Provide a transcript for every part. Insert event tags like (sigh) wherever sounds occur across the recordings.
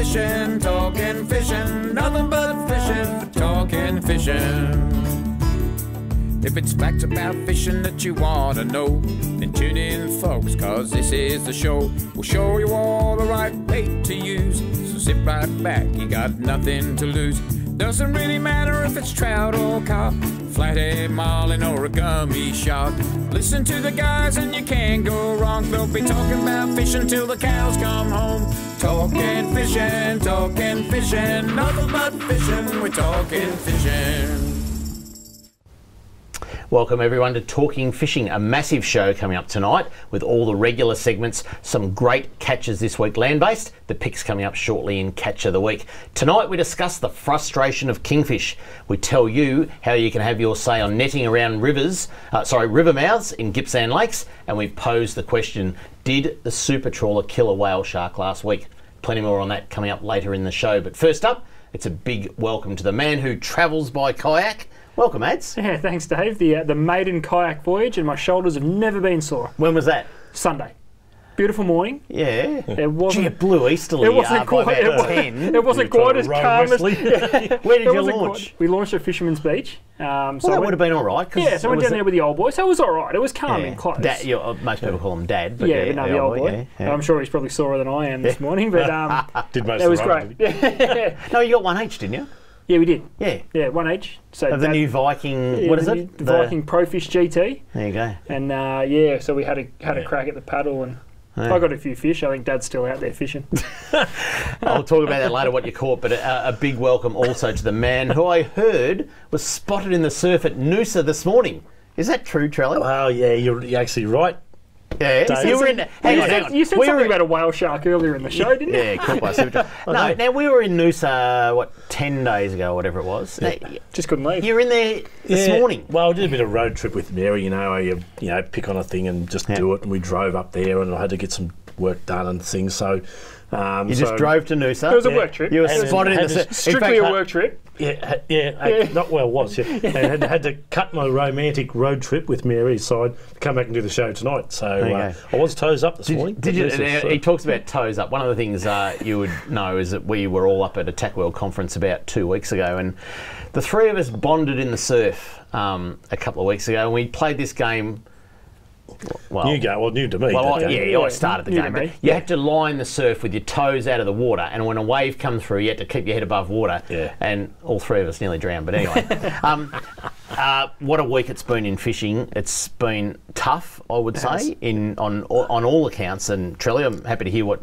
fishing, talking fishing, nothing but fishing, talking fishing. If it's facts about fishing that you want to know, then tune in, folks, cause this is the show. We'll show you all the right bait to use. So sit right back, you got nothing to lose. Doesn't really matter if it's trout or carp, flathead marlin or a gummy shark. Listen to the guys and you can't go wrong. They'll be talking about fishing till the cows come home. Talking fishing, talking fishing, nothing but fishing. We're talking fishing. Welcome everyone to Talking Fishing, a massive show coming up tonight with all the regular segments, some great catches this week land based, the picks coming up shortly in Catch of the Week. Tonight we discuss the frustration of kingfish. We tell you how you can have your say on netting around rivers, uh, sorry, river mouths in Gippsland Lakes, and we've posed the question, did the super trawler kill a whale shark last week? Plenty more on that coming up later in the show. But first up, it's a big welcome to the man who travels by kayak. Welcome, Ads. (laughs) Yeah, thanks, Dave. The uh, the maiden kayak voyage, and my shoulders have never been sore. When was that? Sunday, beautiful morning. Yeah. It wasn't. it blew easterly It wasn't uh, quite. It, about wa- 10. (laughs) it wasn't quite as calm as. Wesley? (laughs) Where did it you wasn't launch? quite- we launched at Fisherman's Beach. Um, so Well, that went- would have been all right. Yeah, so I went was down there with the old boy. So it was all right. It was calm yeah, and close. Dad, you know, most people call him Dad, but yeah, yeah, but no, the old boy. yeah, yeah. I'm sure he's probably sorer than I am this morning, but um, Did most it of was the run, great. didn't Yeah. No, you got one each, didn't you? Yeah, we did. Yeah. Yeah, one each. So Of the Dad- new Viking, yeah, what is the it? new Viking Profish GT. There you go. And uh, yeah, so we had a had a crack at the paddle, and Yeah. I got a few fish. I think Dad's still out there fishing. (laughs) I'll talk about that later, what you caught, but a, a big welcome also to the man who I heard was spotted in the surf at Noosa this morning. Is that true, Trelly? Oh yeah, you're, you're actually right. Yeah. Dave. You were in. Hang you on, said, on. you said We something were- about a whale shark earlier in the show, didn't you? Yeah, caught by a super No, now we were in Noosa, what, 10 days ago, whatever it was. Now, Just couldn't leave. You're in there this Yeah, morning. Well, I did a bit of road trip with Mary. You know, where you you know pick on a thing and just Yeah. do it. And we drove up there, and I had to get some work done and things. So um, You so- just drove to Noosa. It was a Yeah. work trip. You were And- spotted in the and surf. Strictly fact, a work trip. Yeah, ha- yeah, hey, not well was. Yeah, (laughs) and had, had to cut my romantic road trip with Mary, so I'd come back and do the show tonight. So you uh. I was toes up this Did, morning. did you? This is, now, uh, he talks about toes up. One of the things uh, you would know is that we were all up at a Tack World conference about two weeks ago, and the three of us bonded in the surf um, a couple of weeks ago, and we played this game. Well, new game, well, new to me. Well, I, game. yeah, I started the new game, but me. you had to line the surf with your toes out of the water, and when a wave come through, you had to keep your head above water. Yeah. And all three of us nearly drowned. But anyway, (laughs) um, uh, what a week it's been in fishing. It's been tough, I would say, in on on all accounts. And Trelly, I'm happy to hear what.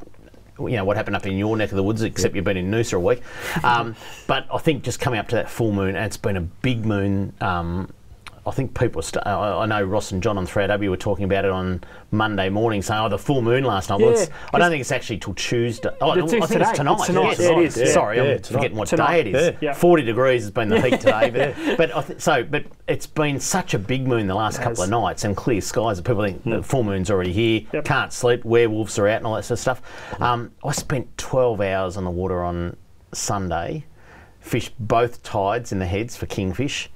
You know what happened up in your neck of the woods, except you've been in Noosa a week. Um, (laughs) but I think just coming up to that full moon, and it's been a big moon. Um, I think people. St- I know Ross and John on 3AW were talking about it on Monday morning, saying, "Oh, the full moon last night." Well, it's, Yeah, I don't think it's actually till Tuesday. Oh, It's- I it's think it's tonight. It's tonight. Yes. Yeah, it is. Yeah. Sorry, Yeah, I'm tonight. forgetting what Tonight. day it is. Yeah. Yeah. 40 degrees has been the heat today, but (laughs) but I th- so but it's been such a big moon the last couple of nights and clear skies that people think the full moon's already here. Yep. Can't sleep. Werewolves are out and all that sort of stuff. Um, I spent 12 hours on the water on Sunday. Fished both tides in the heads for kingfish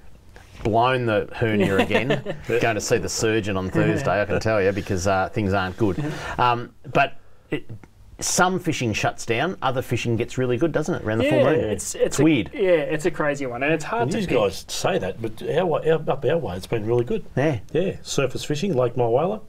blown the hernia (laughs) again. Going to see the surgeon on Thursday, I can tell you, because uh, things aren't good. Um, but it, some fishing shuts down, other fishing gets really good, doesn't it? Around the full moon, it's it's, a- weird. Yeah, it's a crazy one, and it's hard And to these pick. guys say that, but our, our, up our way, it's been really good. Yeah. Yeah, surface fishing, Lake Mulwala,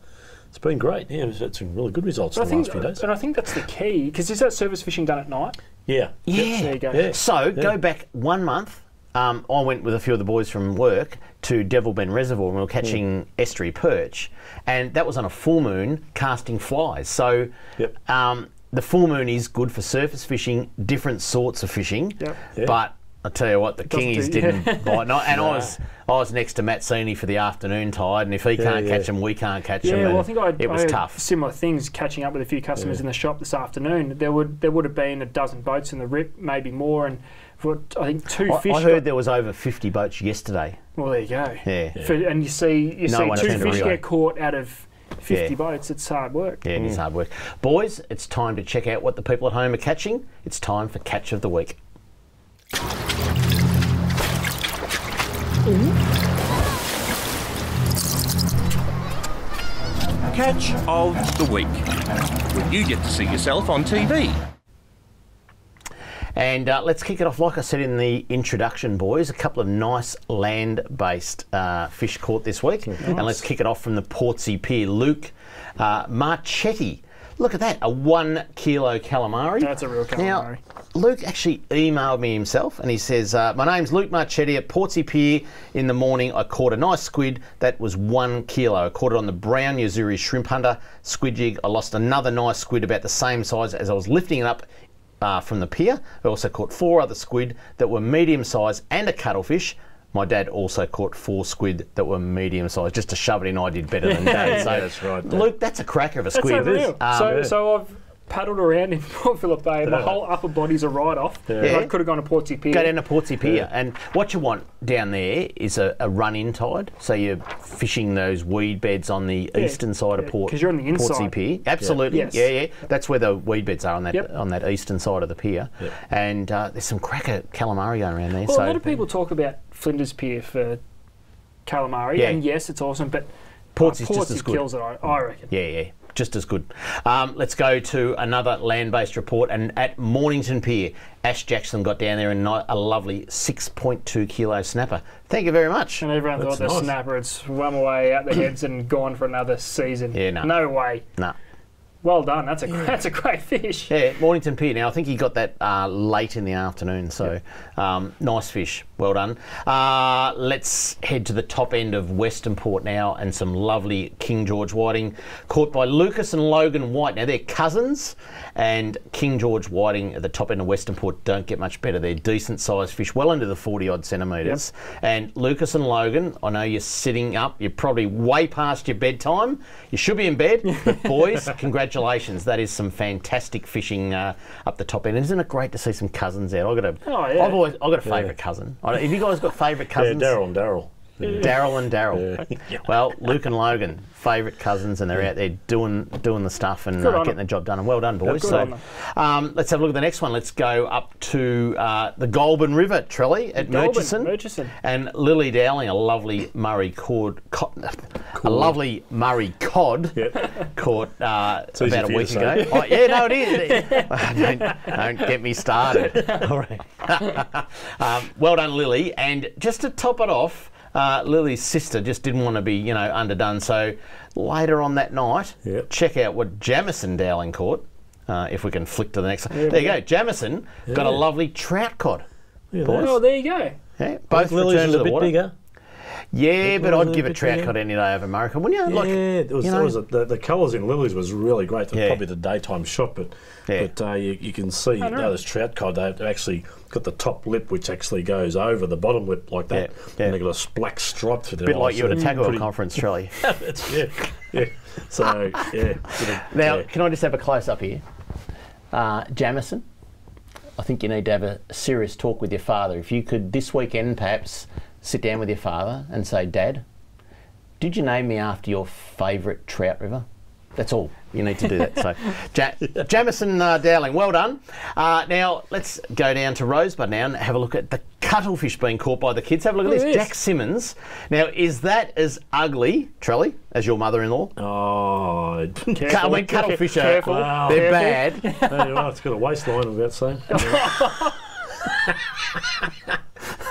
it's been great. Yeah, it's had some really good results I in the think, last few days. and I think that's the key because is that surface fishing done at night? Yeah. Yeah. There you go. Yeah. So Yeah. go back one month. Um, I went with a few of the boys from work to Devil Bend Reservoir and we were catching estuary perch, and that was on a full moon casting flies. So Yep. um, the full moon is good for surface fishing, different sorts of fishing. Yep. Yeah. But I tell you what, the Doesn't kingies do- didn't yeah. (laughs) bite. And, I, I was I was next to Matt Seeney for the afternoon tide, and if he can't yeah. catch them, we can't catch them. Yeah, well, I think I, it was I had tough. Similar things catching up with a few customers in the shop this afternoon. There would there would have been a dozen boats in the rip, maybe more, and for I think two I, fish. I heard got- there was over 50 boats yesterday. well, there you go. Yeah. For, and you see you No see two fish get caught out of fifty Yeah. boats. It's hard work. Yeah, it is mm. hard work. Boys, it's time to check out what the people at home are catching. It's time for Catch of the Week. Catch of the Week. When you get to see yourself on TV. And uh, let's kick it off, like I said in the introduction, boys. A couple of nice land-based uh, fish caught this week, and let's kick it off from the Portsea Pier. Luke uh, Marchetti. Look at that, a one kilo calamari. That's a real calamari. Now, Luke actually emailed me himself and he says, uh, My name's Luke Marchetti at Portsea Pier. In the morning, I caught a nice squid that was one kilo. I caught it on the brown Yo-Zuri shrimp hunter squid jig. I lost another nice squid about the same size as I was lifting it up uh, from the pier. I also caught four other squid that were medium size and a cuttlefish. My dad also caught four squid that were medium sized. Just to shove it in, I did better than (laughs) dad. So, Yeah, that's right, Dad. Luke, that's a cracker of a That's squid. unreal. Um, so, so I've paddled around in (laughs) Port Phillip Bay, and my whole upper body's a write off. Yeah. I could have gone to Portsea Pier. Go down to Portsea Pier, and what you want down there is a, a run-in tide. So you're fishing those weed beds on the eastern side of yeah, Port. 'cause you're on the inside. Portsea. Pier. Absolutely, Yes. yeah, yeah. That's where the weed beds are on that Yep. on that eastern side of the pier. And uh, there's some cracker calamari going around there. Well, so a lot of people talk about Flinders Pier for calamari, Yeah. and yes, it's awesome, but Portsea's uh, just Portsea as good. kills it, I, I reckon. Yeah, yeah, just as good. Um, let's go to another land-based report, and at Mornington Pier, Ash Jackson got down there and ni- a lovely 6.2 kilo snapper. Thank you very much. And everyone That's thought the nice. snapper had swum away out their heads and gone for another season. Yeah, no. No way. Nah. Well done. That's a that's a great fish. Yeah, Mornington Pier. Now I think he got that uh, late in the afternoon, so um, nice fish. Well done. Uh, let's head to the top end of Western Port now, and some lovely King George whiting caught by Lucas and Logan White. Now they're cousins, and King George whiting at the top end of Western Port don't get much better. They're decent sized fish, well under the forty odd centimetres. And Lucas and Logan, I know you're sitting up. You're probably way past your bedtime. You should be in bed, (laughs) but boys, congratulations. That is some fantastic fishing uh, up the top end. Isn't it great to see some cousins out? I've got a, Oh, yeah. I've always, I've got a favourite cousin. I don't- Have you guys got favourite cousins? Yeah, cousins? Daryl and Daryl. Daryl and Daryl. (laughs) Well, Luke and Logan, favourite cousins, and they're out there doing doing the stuff and uh, getting them. the job done. And well done, boys. good on um, let's have a look at the next one. Let's go up to uh, the Goulburn River, Trelly at Goulburn, Murchison. Murchison. And Lily Dowling, a lovely Murray cod, cod (laughs) a lovely Murray cod Yep. caught uh, about a week ago. Oh, yeah, no, it is. (laughs) don't, don't get me started. All right. um, well done, Lily. And just to top it off, uh, Lily's sister just didn't want to be, you know, underdone. So later on that night, Yep. check out what Jamison Dowling caught. Uh, if we can flick to the next one. there you go. Jamison got a lovely trout cod. Yeah, Oh, there you go. Yeah, both Lily's returned is to a the bit water. bigger. Yeah, but I'd give a bit trout cod any day over American, wouldn't you? Like, yeah, it was, you know- was a, the, the colours in Lilies was really great. It's Yeah. probably the daytime shot, but Yeah. but uh, you, you can see know. now this trout cod they've actually got the top lip which actually goes over the bottom lip like that, Yeah, yeah. and they've got a black stripe through a their bit like eyes, you at a so Tagore pretty- conference, Trelly. It's- (laughs) yeah, yeah. So yeah. sort of, Now, yeah. can I just have a close up here? Uh, Jamison, I think you need to have a serious talk with your father. If you could this weekend perhaps sit down with your father and say, Dad, did you name me after your favourite trout river? That's all. You need to do that. So, (laughs) ja- Jamison uh, Dowling, well done. Uh, now, let's go down to Rosebud now and have a look at the cuttlefish being caught by the kids. Have a look at this. at. Jack Simmons. Now, is that as ugly, Trelly, as your mother in law? Oh, Cut- I mean, cuttlefish are Careful. Wow. they're Careful. bad. hey, (laughs) well, it's got a waistline, I'm about to say. (laughs)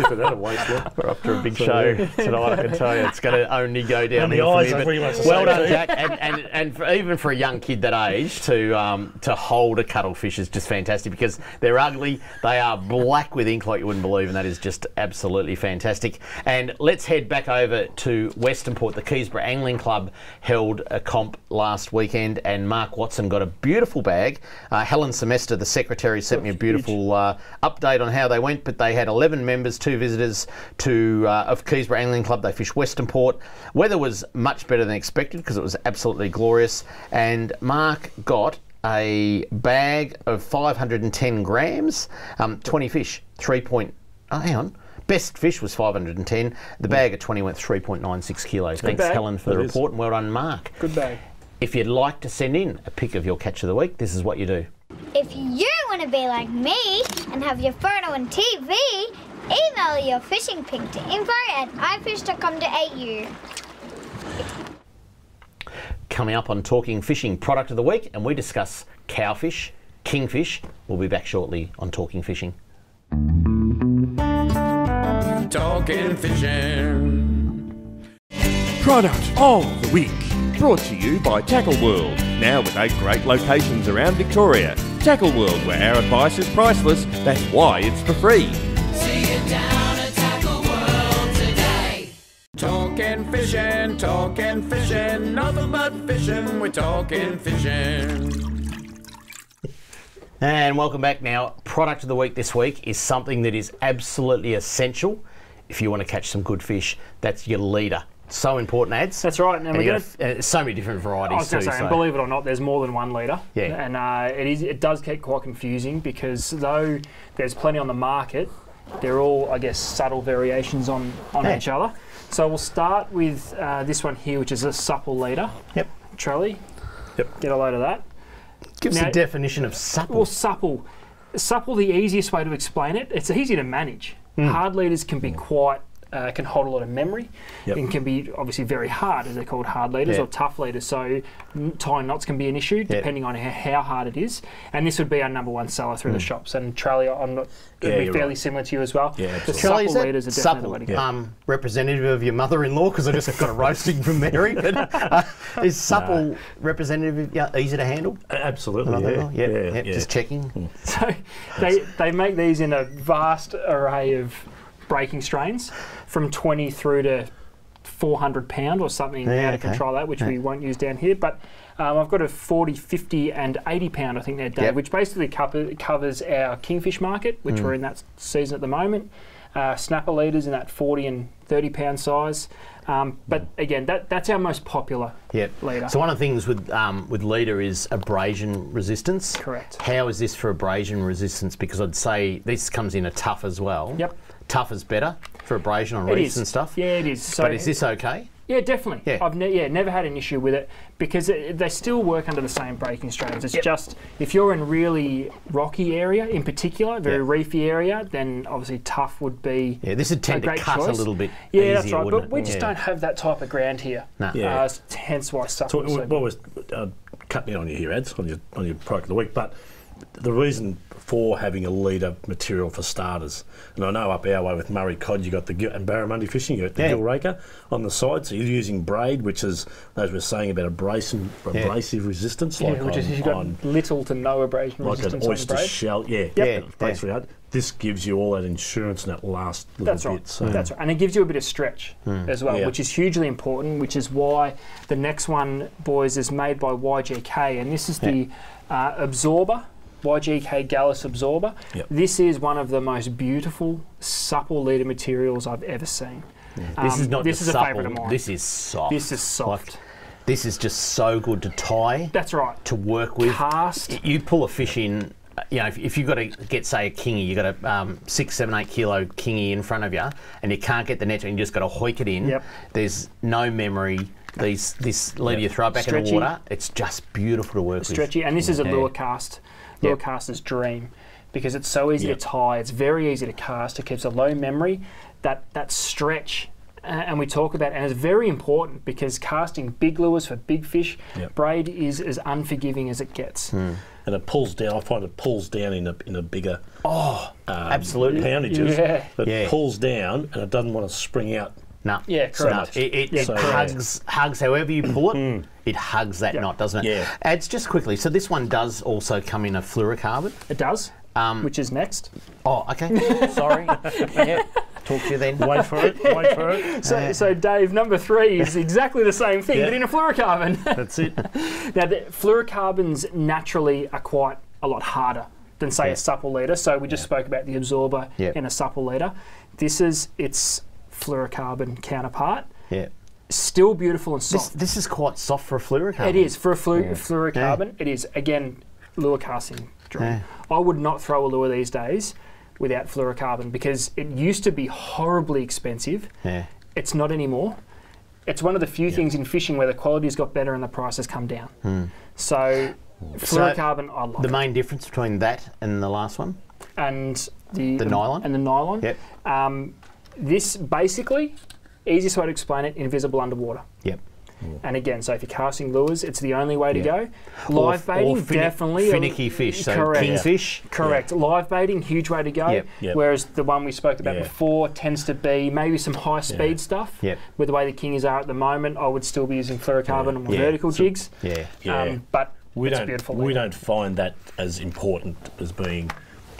if it a waistline. We're up to a big show tonight. I can tell you, it's going to only go down the here eyes me, are but pretty much the well done. Jack. And, and, and for, even for a young kid that age to um, to hold a cuttlefish is just fantastic because they're ugly. They are black with ink like you wouldn't believe, and that is just absolutely fantastic. And let's head back over to Western Port. The Keysborough Angling Club held a comp last weekend, and Mark Watson got a beautiful bag. Uh, Helen Semester, the secretary, sent me a beautiful uh, update on how they went. But they had 11 members, two visitors to uh, of Keysborough Angling Club. They fished Western Port. Weather was much better than expected because it was absolutely glorious. And Mark got a bag of 510 grams, um, 20 fish, 3 point. Oh, hang on. Best fish was 510. The bag of 20 went 3.96 kilos. Thanks, bag. Helen, for the That is. report, and well done, Mark. Good bag. If you'd like to send in a pic of your catch of the week, this is what you do. If you want to be like me and have your photo on TV, email your fishing pic to info at ifish.com.au. Coming up on Talking Fishing Product of the Week, and we discuss cowfish, kingfish, We'll be back shortly on Talking Fishing. Talking fishing. Product of the week. Brought to you by Tackle World. Now with eight great locations around Victoria. Tackle World, where our advice is priceless. That's why it's for free. Talking fishing, talking fishing, nothing but fishing. We're talking fishing. And welcome back now. Product of the week this week is something that is absolutely essential if you want to catch some good fish. That's your leader. So important, ads. That's right, and And we're gonna- got uh, so many different I varieties was going too. to say, so- and believe it or not, there's more than one leader. Yeah. And uh, it is it does get quite confusing because though there's plenty on the market, they're all I guess subtle variations on on Yeah. each other. So we'll start with uh, this one here, which is a supple leader. Yep. Trelly. Yep. Get a load of that. Give us a definition of supple. Well, supple. Supple, the easiest way to explain it, it's easy to manage. Hmm. Hard leaders can be quite, uh, can hold a lot of memory Yep. and can be obviously very hard, as they're called hard leaders Yeah. or tough leaders. So tying knots can be an issue depending on how, how hard it is. And this would be our number one seller through the Hmm. shops. And Charlie, I'm not, Yeah, it'd be fairly right. similar to you as well. Yeah, the. Charlie, supple that leaders are definitely the way to go. um, representative of your mother-in-law? Because I just got a roasting from Mary. (laughs) But, uh, is supple representative of, yeah, easy to handle? Absolutely. Yeah. Yep, yeah, yep, yeah. Just checking. (laughs) So they, they make these in a vast array of breaking strains from 20 through to 400 pound or something Yeah, out of okay. control that, which we won't use down here. But um, I've got a 40, 50, and 80 pound, I think they're Dave, Yep. which basically cover, covers our kingfish market, which Mm. we're in that season at the moment. Uh, snapper leaders in that 40 and 30 pound size. Um, but again, that, that's our most popular Yep. leader. So one of the things with um, with leader is abrasion resistance. Correct. How is this for abrasion resistance? Because I'd say this comes in a tough as well. Yep. Tough is better for abrasion on It reefs is. and stuff. Yeah, it is. So but is this okay? Yeah, definitely. Yeah. I've ne- yeah never had an issue with it because it, they still work under the same breaking strains. It's Yep. just if you're in really rocky area in particular, very Yeah. reefy area, then obviously tough would be. Yeah, this would tend to great cut choice. a little bit Yeah, easier, that's right. But it? we just Yeah. don't have that type of ground here. No. Yeah. Uh, hence why So supple. is so what was uh, cut me on your here ads on your on your product of the week, but the reason for having a leader material for starters, and I know up our way with Murray Cod, you got the gill, and Barramundi fishing, you got the Yeah. gill raker on the side, so you're using braid, which is as we're saying about abrasive Yeah. abrasive resistance, yeah, like which on, is you've got on little to no abrasion like an resistance on the oyster braid. shell, yeah, Yeah, it breaks yeah. hard. This gives you all that insurance and that last little That's bit. right. So That's right. And it gives you a bit of stretch as well, Yeah. which is hugely important, which is why the next one, boys, is made by YGK. And this is the uh, absorber, YGK Galis absorber. Yep. This is one of the most beautiful, supple leader materials I've ever seen. This is Um, not this is a supple, favourite of mine. This is soft. This is soft. This is just so good to tie, That's right. to work with. Cast. You pull a fish in, uh, you know, if, if you've got to get, say, a kingy, you've got a um, six, seven, eight kilo kingy in front of you, and you can't get the net, and you just got to hoik it in. Yep. There's no memory. These, this leader you throw it back in the water, it's just beautiful to work with. stretchy, and this is a Yeah. lure cast, lure Yep. caster's dream, because it's so easy Yep. to tie. It's very easy to cast. It keeps a low memory. That that stretch, uh, and we talk about, and it's very important because casting big lures for big fish, Yep. braid is as unforgiving as it gets. Hmm. and it pulls down. I find it pulls down in a in a bigger Oh, um, absolutely. poundages. Yeah. It Yeah. pulls down and it doesn't want to spring out. No. Yeah, So correct. It, it, Yeah, it correct. hugs, hugs however you pull it, it hugs that Yeah. knot, doesn't it? Yeah. Ads just quickly. So this one does also come in a fluorocarbon. It does, Um, which is next. Oh, okay. (laughs) Sorry. (laughs) yeah. Talk to you then. Wait for it. Wait for it. (laughs) So, so Dave, number three is exactly the same thing, Yeah. but in a fluorocarbon. That's it. Now, the fluorocarbons naturally are quite a lot harder than, say, Yeah. a supple leader. So we just spoke about the absorber Yeah. in a supple leader. This is its fluorocarbon counterpart. Yeah. Still beautiful and This, soft. this is quite soft for a fluorocarbon. it is for a flu- fluorocarbon. It is again lure casting dream. Yeah. I would not throw a lure these days without fluorocarbon because it used to be horribly expensive. Yeah. It's not anymore. It's one of the few things in fishing where the quality's got better and the price has come down. So, fluorocarbon, I love The it. main difference between that and the last one? and the The nylon? and the nylon. Yep. Um, this basically, easiest way to explain it, invisible underwater. Yep. And again, so if you're casting lures, it's the only way to go. Or- Live or baiting, fin- definitely. finicky fish, so correct. kingfish. Correct. Live baiting, huge way to go. Yep. Yep. Whereas the one we spoke about Yeah. before tends to be maybe some high speed stuff. Yep. With the way the kingies are at the moment, I would still be using fluorocarbon on my Yeah. vertical jigs. Yeah. Yeah. Um, but we it's don't beautiful. we leader. don't find that as important as being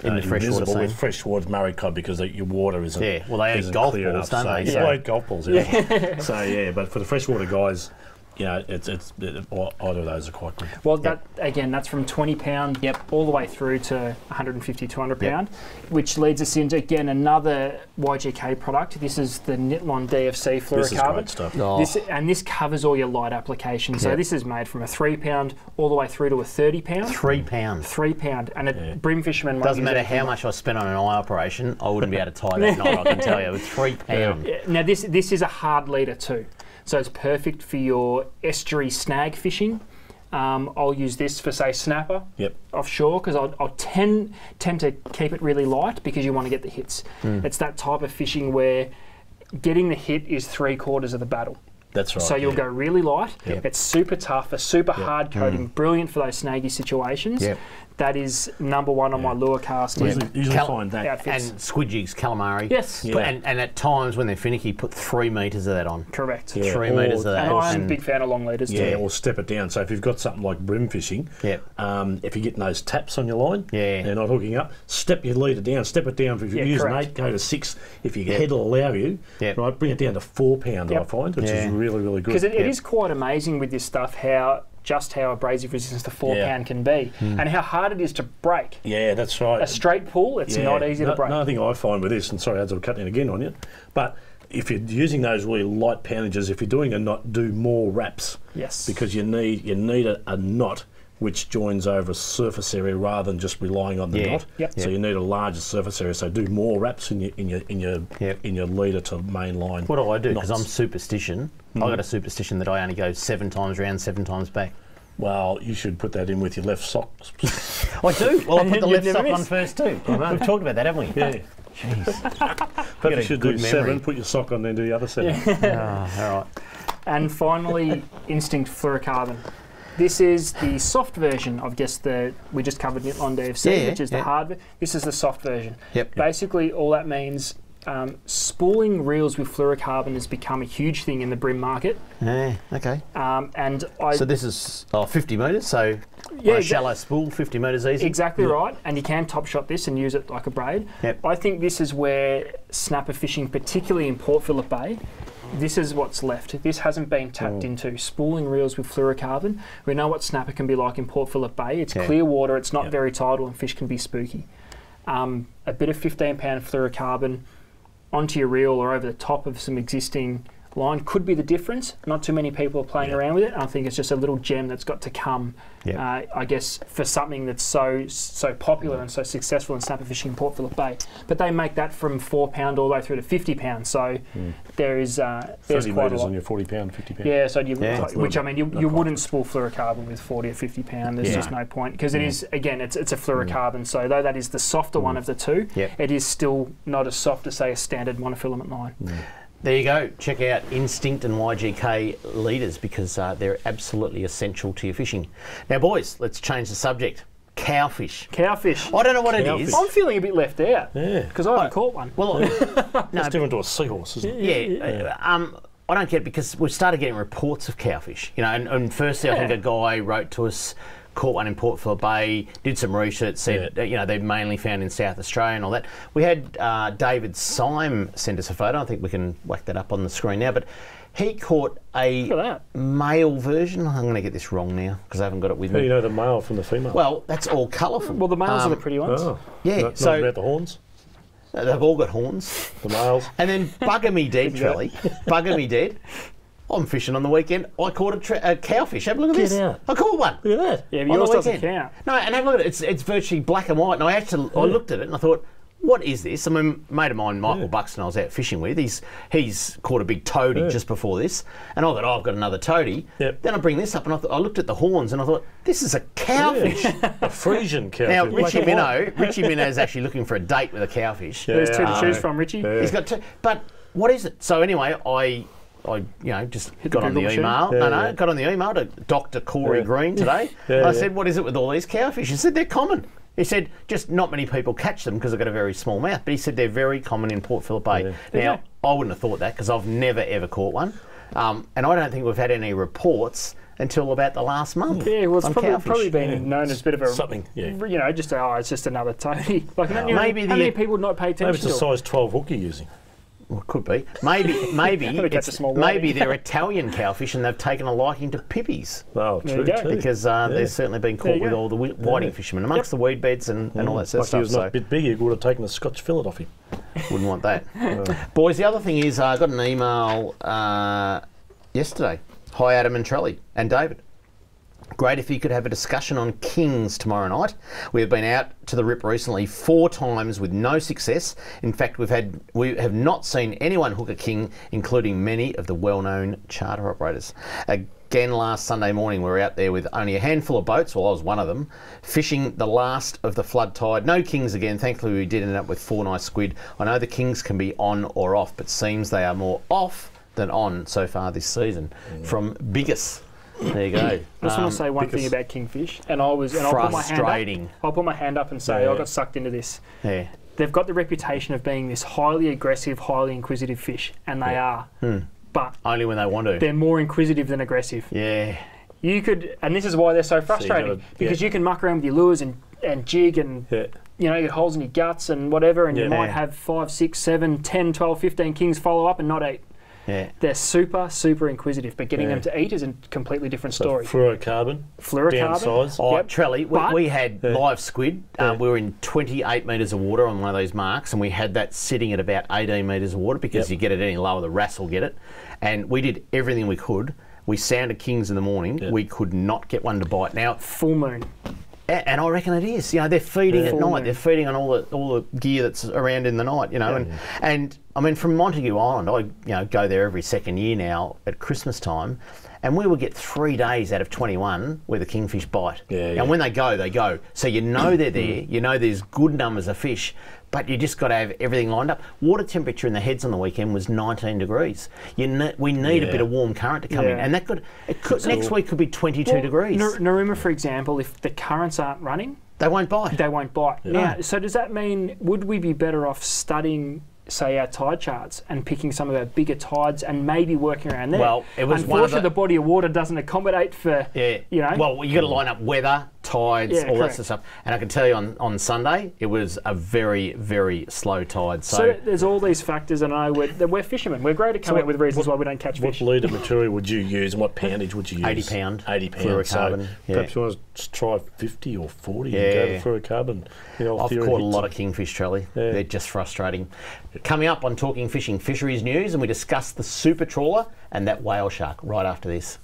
In uh, the freshwater invisible scene. with freshwater Murray cod because the, your water isn't. Yeah, well, they eat isn't golf balls, enough, don't they? So, So- yeah, they eat golf balls. Yeah. (laughs) so yeah, but for the freshwater guys, you know, it's it's it, well, either of those are quite good. Well, that again, that's from 20 pound Yep. all the way through to 150, 200 Yep. which leads us into again another YGK product. This is the Nitlon DFC fluorocarbon. This is great stuff. Oh. This, and this covers all your light applications. So Yep. this is made from a three pound all the way through to a 30 pound. Three pounds. Three pound, and a Yeah. bream fisherman Doesn't use matter anything how much I spent on an eye operation, I wouldn't be able to tie that knot. I can tell you, with three pound. (laughs) Yeah, Now this this is a hard leader too, so it's perfect for your estuary snag fishing. Um, I'll use this for say snapper Yep. offshore because I'll, I'll tend tend to keep it really light because you want to get the hits. Hmm. It's that type of fishing where getting the hit is three quarters of the battle. That's right. So you'll yeah. go really light. Yep. It's super tough, a super hard coating, brilliant for those snaggy situations. Yep. That is number one on my lure casting. Usually, usually Cal- find that. outfits. And squid jigs, calamari. Yes. Yeah. And, and at times when they're finicky, put three metres of that on. Correct. Yeah. Three metres of that. And I'm a big fan of long leaders Yeah, too. or step it down. So if you've got something like bream fishing, Yep. um, if you're getting those taps on your line, Yeah. they're not hooking up, step your leader down, step it down. If you're Yeah, using correct. eight, go to six. If your head will allow you, Yep. right, bring it down to four pound, I find, which Yeah. is really, really good. Because it, it Yep. is quite amazing with this stuff how just how abrasive resistance the four Yeah. pound can be, Hmm. and how hard it is to break. yeah, that's right. A straight pull, it's Yeah. not easy no, to break. Another thing I find with this, and sorry, Ads, I'm cutting in again on you, but if you're using those really light poundages, if you're doing a knot, do more wraps Yes. because you need you need a, a knot which joins over a surface area rather than just relying on the Yeah. knot. Yep. So Yep. you need a larger surface area. So do more wraps in your in your in your Yep. in your leader to main line. What do I do? Because I'm superstition. Hmm. I've got a superstition that I only go seven times round, seven times back. Well, you should put that in with your left sock. (laughs) I do. (laughs) Well, I put the left never sock on first too. (laughs) We've talked about that, haven't we? yeah. Jeez. But you should do memory. seven. Put your sock on, then do the other seven. Ah, all right. And finally, Instinct Fluorocarbon. This is the soft version of just the we just covered it on DFC, Yeah, yeah, which is yeah. the hard. This is the soft version. Yep. Basically, all that means um, spooling reels with fluorocarbon has become a huge thing in the bream market. Yeah, okay. Um, and I So this is oh, 50 metres, so Yeah, shallow spool, 50 metres easy. Exactly right, and you can top shot this and use it like a braid. Yep. I think this is where snapper fishing, particularly in Port Phillip Bay, this is what's left. This hasn't been tapped into. Spooling reels with fluorocarbon. We know what snapper can be like in Port Phillip Bay. It's Yeah. clear water, it's not Yep. very tidal, and fish can be spooky. Um, a bit of 15 pound fluorocarbon onto your reel or over the top of some existing line could be the difference. Not too many people are playing Yeah. around with it. I think it's just a little gem that's got to come. Yep. Uh, I guess for something that's so so popular and so successful in snapper fishing in Port Phillip Bay, but they make that from four pound all the way through to fifty pound. So there is uh, there's Thirty quite a metres lot. on your forty pound, fifty pound. Yeah, so you, Yeah. which I mean, you, you wouldn't spool fluorocarbon with 40 or 50 pound. There's Yeah. just no point because it is again, it's it's a fluorocarbon. So though that is the softer one of the two, Yep. it is still not as soft as say a standard monofilament line. There you go. Check out Instinct and YGK leaders because uh, they're absolutely essential to your fishing. Now, boys, let's change the subject. Cowfish. Cowfish. I don't know what it Cowfish. is. I'm feeling a bit left out Yeah. because I haven't caught one. Well, (laughs) no, That's different to a seahorse, isn't it? yeah, uh, um, I don't get it because we've started getting reports of cowfish. You know, and, and firstly, I think a guy wrote to us, caught one in Port Phillip Bay, did some research, said uh, you know they're mainly found in South Australia and all that. We had uh, David Syme send us a photo. I think we can whack that up on the screen now, but. He caught a male version. I'm going to get this wrong now because I haven't got it with How me. you know the male from the female? Well, that's all colourful. Well, the males are Um, the pretty ones. oh, yeah, Not, so- not about the horns, They've all got horns. the males. And then bugger me dead, (laughs) Trelly. bugger me dead. I'm fishing on the weekend. I caught a, tra- a cowfish. Have a look at Get this. out. I caught one. Look at that. Yeah, on but yours the doesn't weekend. count. No, and have a look at it. It's, it's virtually black and white. And I actually I looked at it and I thought, what is this? I mean, a mate of mine, Michael Yeah. Buxton, I was out fishing with. He's he's caught a big toady Yeah. just before this, and I thought, oh, I've got another toady. Yep. Then I bring this up and I, thought, I looked at the horns and I thought, this is a cowfish. a Frisian (laughs) cowfish. Now, Richie and white. Minnow, (laughs) Richie Minnow is actually looking for a date with a cowfish. Yeah. There's two to choose from, Richie. Yeah. He's got two. But what is it? So anyway, I I you know just the got on the machine? email. Yeah, no, no, yeah. got on the email to Dr. Corey Yeah. Green today. (laughs) Yeah, I yeah. said, "What is it with all these cowfish?" He said, "They're common." He said, "Just not many people catch them because they've got a very small mouth." But he said they're very common in Port Phillip Bay. Now, I wouldn't have thought that because I've never ever caught one, um, and I don't think we've had any reports until about the last month. Yeah, well, it's probably, probably been known as a bit of a Something, yeah. You know, just oh, it's just another (laughs) Tony. Like, you know, Maybe how the- many people not pay Maybe attention it's a to? it? size 12 hook you're using. Well, could be. Maybe, (laughs) maybe, it's- a small maybe they're Italian cowfish and they've taken a liking to pippies. Oh, true, too. because uh, Yeah. they've certainly been caught with go. all the whiting Yeah. fishermen amongst the weed beds and, and all that sort Like he was stuff. not a bit big, you would have taken a Scotch fillet off him. (laughs) wouldn't want that. (laughs) Boys, the other thing is uh, I got an email uh, yesterday. Hi, Adam and Trelly and David. Great if you could have a discussion on Kings tomorrow night. We have been out to the Rip recently four times with no success. In fact, we've had we have not seen anyone hook a king, including many of the well-known charter operators. Again, last Sunday morning, we were out there with only a handful of boats. Well, I was one of them, fishing the last of the flood tide. No kings again. Thankfully, we did end up with four nice squid. I know the kings can be on or off, but seems they are more off than on so far this season. Mm. From Biggest. There you go. I (coughs) just Um, want to say one thing about kingfish, and I was, and I'll put my hand up. I'll put my hand up and say Yeah. I got sucked into this. yeah. They've got the reputation of being this highly aggressive, highly inquisitive fish, and they are. Hmm. But Only when they want to. they're more inquisitive than aggressive. Yeah. You could, and this is why they're so frustrating gotta- because yeah. you can muck around with your lures and, and jig and Yeah. you know, get holes in your guts and whatever, and you might Yeah. have five, six, seven, 10, 12, 15 kings follow up and not eat. Yeah. They're super, super inquisitive, but getting Yeah. them to eat is a completely different So story. fluorocarbon, Fluorocarbon. downsize. Oh, Yep. Trelly, we, But- we had Yeah. live squid. Um, we were in 28 metres of water on one of those marks, and we had that sitting at about 18 metres of water because Yep. you get it any lower, the wrasse will get it. And we did everything we could. We sounded kings in the morning. Yeah. We could not get one to bite. Now, Full moon. And I reckon it is. You know, they're feeding at night. They're feeding on all the all the gear that's around in the night. You know, and and I mean, from Montague Island, I you know go there every second year now at Christmas time, and we will get three days out of twenty one where the kingfish bite. Yeah, and yeah. when they go, they go. So you know they're mm-hmm. there. You know there's good numbers of fish. But you just got to have everything lined up. Water temperature in the heads on the weekend was 19 degrees. You ne- we need a bit of warm current to come in, and that could, it could next all- week could be 22 Well, degrees. Nar- Narooma, for example, if the currents aren't running, they won't bite. they won't bite. Now, so does that mean would we be better off studying, say, our tide charts and picking some of our bigger tides and maybe working around there? Well, it was one of unfortunately the- the body of water doesn't accommodate for Yeah. you know. Well, you got to line up weather, tides, Yeah, all that sort of stuff. And I can tell you on, on Sunday, it was a very, very slow tide. So, so there's all these factors, and I we're, we're fishermen. We're great at coming what- up with reasons why we don't catch What fish. leader (laughs) material would you use and what poundage would you use? 80 pound 80 pound. fluorocarbon, So yeah. perhaps you want to try 50 or 40 Yeah. and go to fluorocarbon. You know, I've caught a lot of kingfish, Trelly. Yeah. They're just frustrating. Coming up on Talking Fishing Fisheries News, and we discuss the super trawler and that whale shark right after this.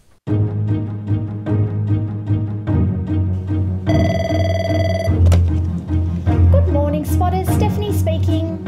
Stephanie speaking.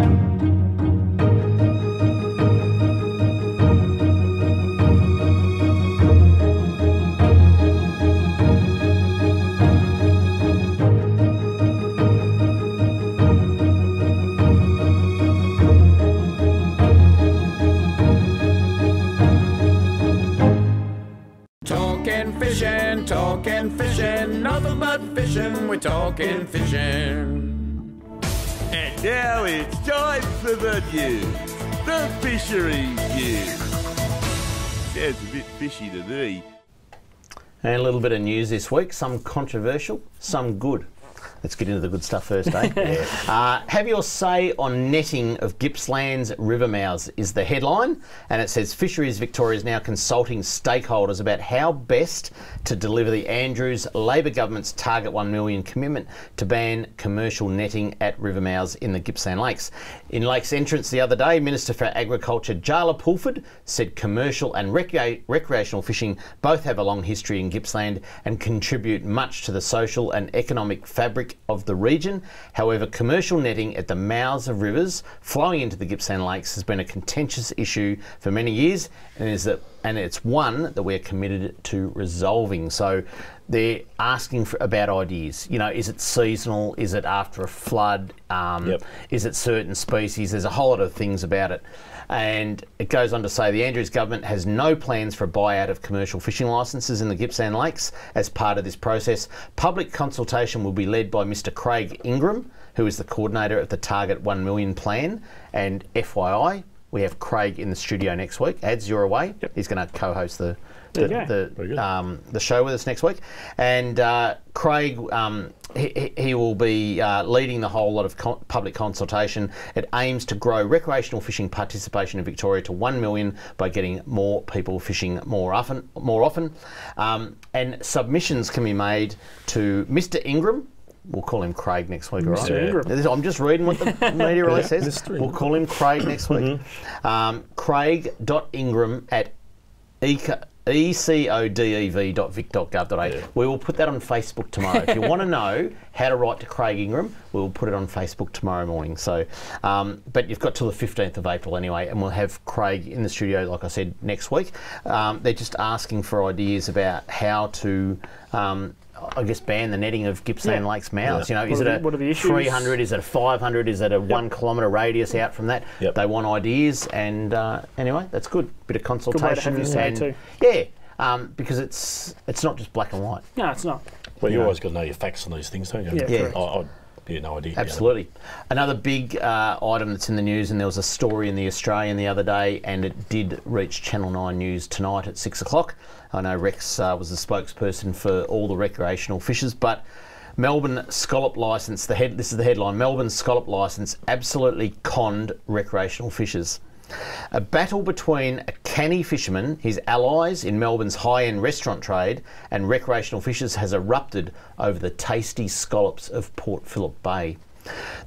Talking fishing, talking fishing, nothing but fishing, we're talking fishing. Now it's time for the news. The fishery news. Sounds a bit fishy to me. And a little bit of news this week, some controversial, some good. Let's get into the good stuff first, eh? (laughs) uh, have your say on netting of Gippsland's river mouths is the headline, and it says Fisheries Victoria is now consulting stakeholders about how best to deliver the Andrews Labor government's Target 1 million commitment to ban commercial netting at river mouths in the Gippsland Lakes. In Lakes Entrance the other day, Minister for Agriculture Jaala Pulford said commercial and recrea- recreational fishing both have a long history in Gippsland and contribute much to the social and economic fabric of the region. However, commercial netting at the mouths of rivers flowing into the Gippsland Lakes has been a contentious issue for many years and is that and it's one that we're committed to resolving. So they're asking for, about ideas. You know, is it seasonal? Is it after a flood? Um, Yep. Is it certain species? There's a whole lot of things about it. And it goes on to say the Andrews government has no plans for a buyout of commercial fishing licences in the Gippsland Lakes as part of this process. Public consultation will be led by Mr. Craig Ingram, who is the coordinator of the Target 1 Million plan. And FYI, we have Craig in the studio next week. Ads, you're away. He's going to co-host the the, There you go. Very good. the, um, the show with us next week. And uh, Craig, um, he, he- will be uh, leading the whole lot of con- public consultation. It aims to grow recreational fishing participation in Victoria to one million by getting more people fishing more often. More often, um, and submissions can be made to Mr. Ingram. We'll call him Craig next week, all right? Mr. Ingram. I'm just reading what the (laughs) media release says. We'll call him Craig next week. Um, Craig.ingram at eco- E ecodev.vic.gov.au. We will put that on Facebook tomorrow. if you want to (laughs) know how to write to Craig Ingram, we'll put it on Facebook tomorrow morning. So, um, but you've got till the 15th of April anyway, and we'll have Craig in the studio, like I said, next week. Um, they're just asking for ideas about how to. Um, I guess ban the netting of Gippsland Yeah. Lakes mouths. Yeah. You know, is What it are a what are the 300? Is it a 500? Is it a one kilometre radius out from that? Yep. They want ideas, and uh, anyway, that's good. Bit of consultation. your say and- too. Yeah, um, because it's it's not just black and white. No, it's not. Well, you Yeah. always got to know your facts on these things, don't you? Yeah, Yeah. I, I, yeah, no idea. yeah. Absolutely. Another big uh, item that's in the news, and there was a story in the Australian the other day, and it did reach Channel 9 News tonight at 6 o'clock. I know Rex uh, was the spokesperson for all the recreational fishers, but Melbourne scallop licence, the head, this is the headline Melbourne scallop licence absolutely conned recreational fishers. A battle between a canny fisherman, his allies in Melbourne's high end restaurant trade, and recreational fishers has erupted over the tasty scallops of Port Phillip Bay.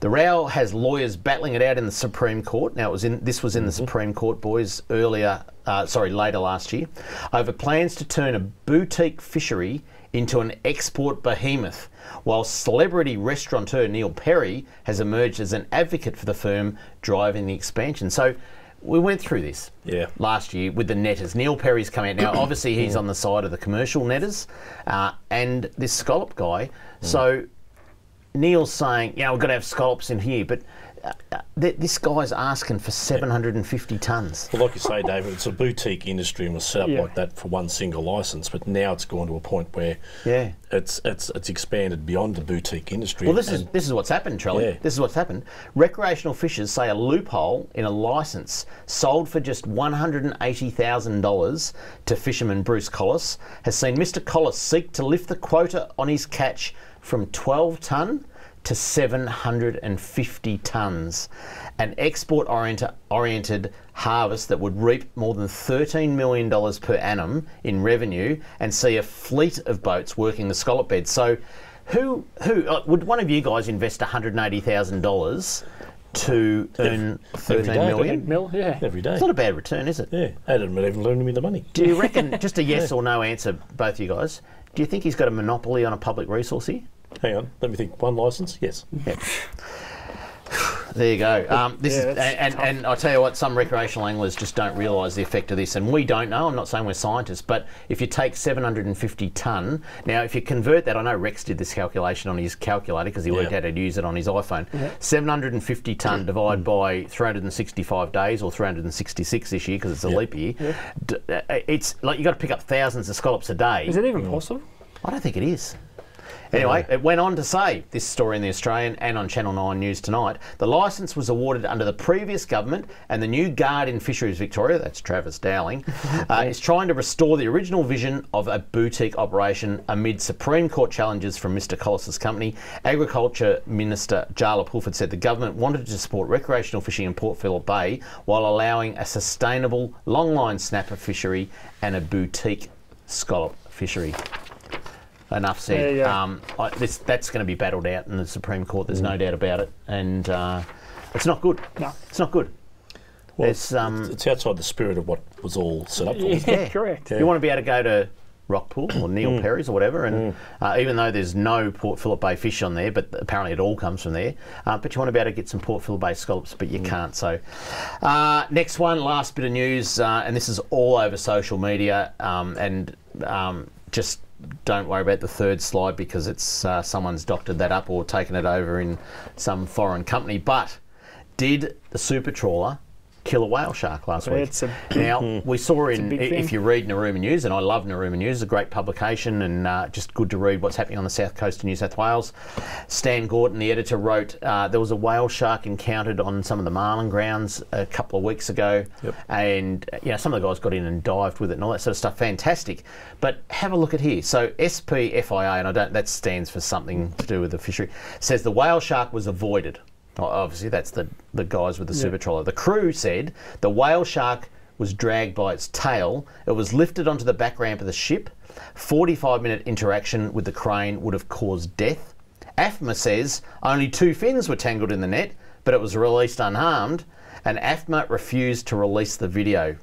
The row has lawyers battling it out in the Supreme Court. Now, it was in this was in the Supreme Court, boys, earlier, uh, sorry, later last year, over plans to turn a boutique fishery into an export behemoth, while celebrity restaurateur Neil Perry has emerged as an advocate for the firm driving the expansion. So we went through this Yeah. last year with the netters. Neil Perry's come out now. (clears throat) Obviously, he's on the side of the commercial netters, uh, and this scallop guy. So Neil's saying, "Yeah, we've got to have scallops in here," but this guy's asking for 750 tons. Well, like you say, David, it's a boutique industry and was set up Yeah. like that for one single license. But now it's gone to a point where Yeah. it's it's it's expanded beyond the boutique industry. Well, this is this is what's happened, Trelly. Yeah. This is what's happened. Recreational fishers say a loophole in a license sold for just one hundred and eighty thousand dollars to fisherman Bruce Collis has seen Mr. Collis seek to lift the quota on his catch from twelve ton to 750 tonnes. An export oriented, oriented harvest that would reap more than $13 million per annum in revenue and see a fleet of boats working the scallop beds. So, who, who uh, would one of you guys invest $180,000 to earn every 13 day, million? Mill, yeah. every day. It's not a bad return, is it? yeah, they didn't even lend me the money. Do you reckon, just a (laughs) yes or no answer, both of you guys, do you think he's got a monopoly on a public resource here? Hang on, let me think. One license? Yes. There you go. Um, this Yeah, is, and, and, and I tell you what, some recreational anglers just don't realise the effect of this, and we don't know. I'm not saying we're scientists, but if you take 750 tonne, now if you convert that, I know Rex did this calculation on his calculator because he worked out how to use it on his iPhone. 750 tonne divided by 365 days or 366 this year because it's a Yeah. leap year. D- uh, it's like you got to pick up thousands of scallops a day. Is it even possible? I don't think it is. Anyway, it went on to say this story in the Australian and on Channel 9 News tonight. The licence was awarded under the previous government, and the new guard in Fisheries Victoria, that's Travis Dowling, (laughs) uh, is trying to restore the original vision of a boutique operation amid Supreme Court challenges from Mr. Collis's company. Agriculture Minister Jaala Pulford said the government wanted to support recreational fishing in Port Phillip Bay while allowing a sustainable longline snapper fishery and a boutique scallop fishery. Enough said. There you go. Um, I, this, that's going to be battled out in the Supreme Court. There's Mm. no doubt about it, and uh, it's not good. No. It's not good. Well, It's, um, it's outside the spirit of what was all set up for. Yeah, isn't correct. You want to be able to go to Rockpool or Neil Mm. Perry's or whatever, and uh, even though there's no Port Phillip Bay fish on there, but apparently it all comes from there. Uh, but you want to be able to get some Port Phillip Bay scallops, but you Mm. can't. So, uh, next one, last bit of news, uh, and this is all over social media, um, and um, just don't worry about the third slide because it's uh, someone's doctored that up or taken it over in some foreign company. But did the super trawler kill a whale shark last week? It's a now we saw in big i- if thing. you read Narooma News, and I love Narooma News, a great publication, and uh, just good to read what's happening on the south coast of New South Wales. Stan Gorton, the editor, wrote uh, there was a whale shark encountered on some of the marlin grounds a couple of weeks ago, Yep. and you know some of the guys got in and dived with it and all that sort of stuff. Fantastic, but have a look at here. So SPFIA, and I don't that stands for something to do with the fishery, says the whale shark was avoided. Obviously, that's the, the guys with the super trawler. The crew said the whale shark was dragged by its tail. It was lifted onto the back ramp of the ship. 45 minute interaction with the crane would have caused death. AFMA says only two fins were tangled in the net, but it was released unharmed, and AFMA refused to release the video.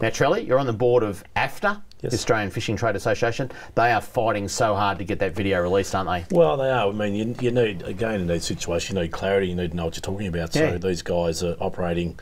Now, Trelly, you're on the board of AFTA, Yes. the Australian Fishing Trade Association. They are fighting so hard to get that video released, aren't they? Well, they are. I mean, you, you need, again, in these situations, you need clarity, you need to know what you're talking about. Yeah. So these guys are operating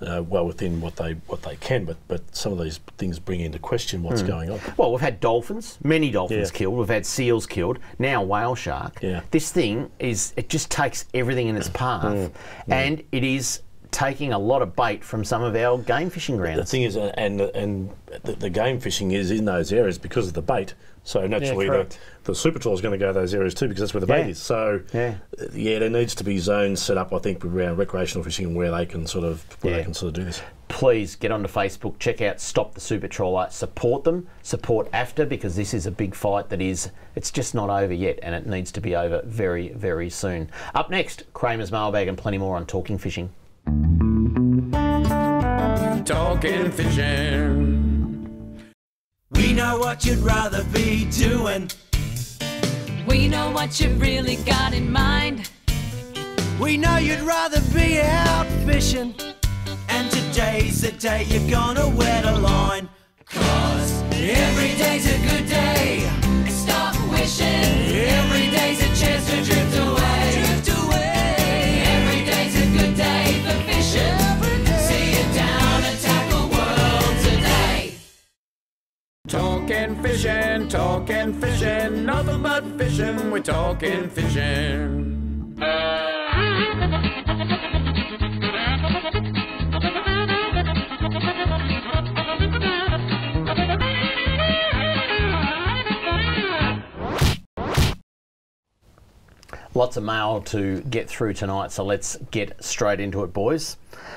uh, well within what they what they can, but, but some of these things bring into question what's going on. Well, we've had dolphins, many dolphins Yeah. killed. We've had seals killed. Now whale shark. Yeah. This thing is it just takes everything in its path, and it is taking a lot of bait from some of our game fishing grounds. The thing is, uh, and and the, the game fishing is in those areas because of the bait. So naturally, the, the super trawl is going to go to those areas too because that's where the bait Yeah. is. So Yeah. uh, yeah, there needs to be zones set up. I think around recreational fishing where they can sort of where Yeah. they can sort of do this. Please get onto Facebook, check out Stop the Super Trawler, support them, support AFTA because this is a big fight that is it's just not over yet, and it needs to be over very very soon. Up next, Kramer's mailbag and plenty more on talking fishing. Talking fishing. We know what you'd rather be doing. We know what you really got in mind. We know you'd rather be out fishing. And today's the day you're gonna wet a line. Cause every day's a good day. Stop wishing. Every day's a chance to drift Talking fishing, talking fishing, nothing but fishing. We're talking fishing. Lots of mail to get through tonight, so let's get straight into it, boys.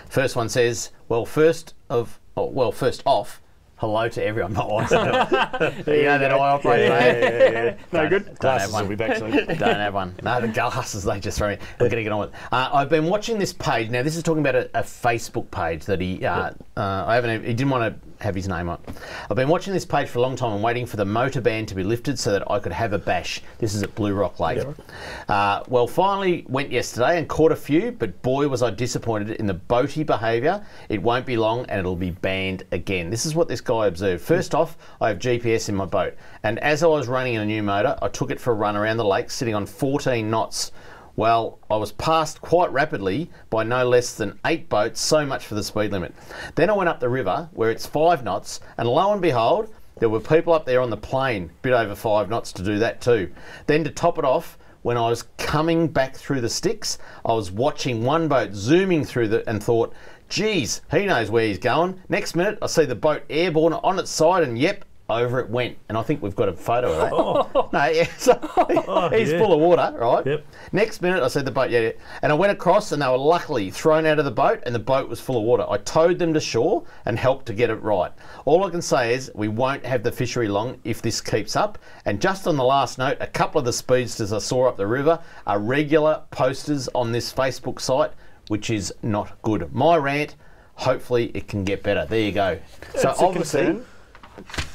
First one says, "Well, first of oh, well, first off, hello to everyone." My wife's (laughs) you know that I operate. mate? No Don't- good. Don't have Glasses one. will be back soon. Don't have one. No, the glasses they just throw me. We're going to get on with. it. Uh, I've been watching this page. Now, this is talking about a, a Facebook page that he. Uh, uh, I haven't. He didn't want to have his name on. I've been watching this page for a long time and waiting for the motor ban to be lifted so that I could have a bash. This is at Blue Rock Lake. Uh, well, finally went yesterday and caught a few, but boy was I disappointed in the boaty behaviour. It won't be long and it'll be banned again. This is what this guy observed. First off, I have GPS in my boat, and as I was running in a new motor, I took it for a run around the lake, sitting on 14 knots. Well, I was passed quite rapidly by no less than eight boats, so much for the speed limit. Then I went up the river where it's five knots, and lo and behold, there were people up there on the plane, bit over five knots to do that too. Then to top it off, when I was coming back through the sticks, I was watching one boat zooming through the and thought, geez, he knows where he's going. Next minute, I see the boat airborne on its side, and yep, over it went. And I think we've got a photo of that. (laughs) No, yeah, so (laughs) (laughs) he's yeah. full of water, right? Yep. Next minute, I said the boat, yeah, yeah. And I went across, and they were luckily thrown out of the boat, and the boat was full of water. I towed them to shore and helped to get it right. All I can say is we won't have the fishery long if this keeps up. And just on the last note, a couple of the speedsters I saw up the river are regular posters on this Facebook site, which is not good. My rant. Hopefully, it can get better. There you go. So It's obviously.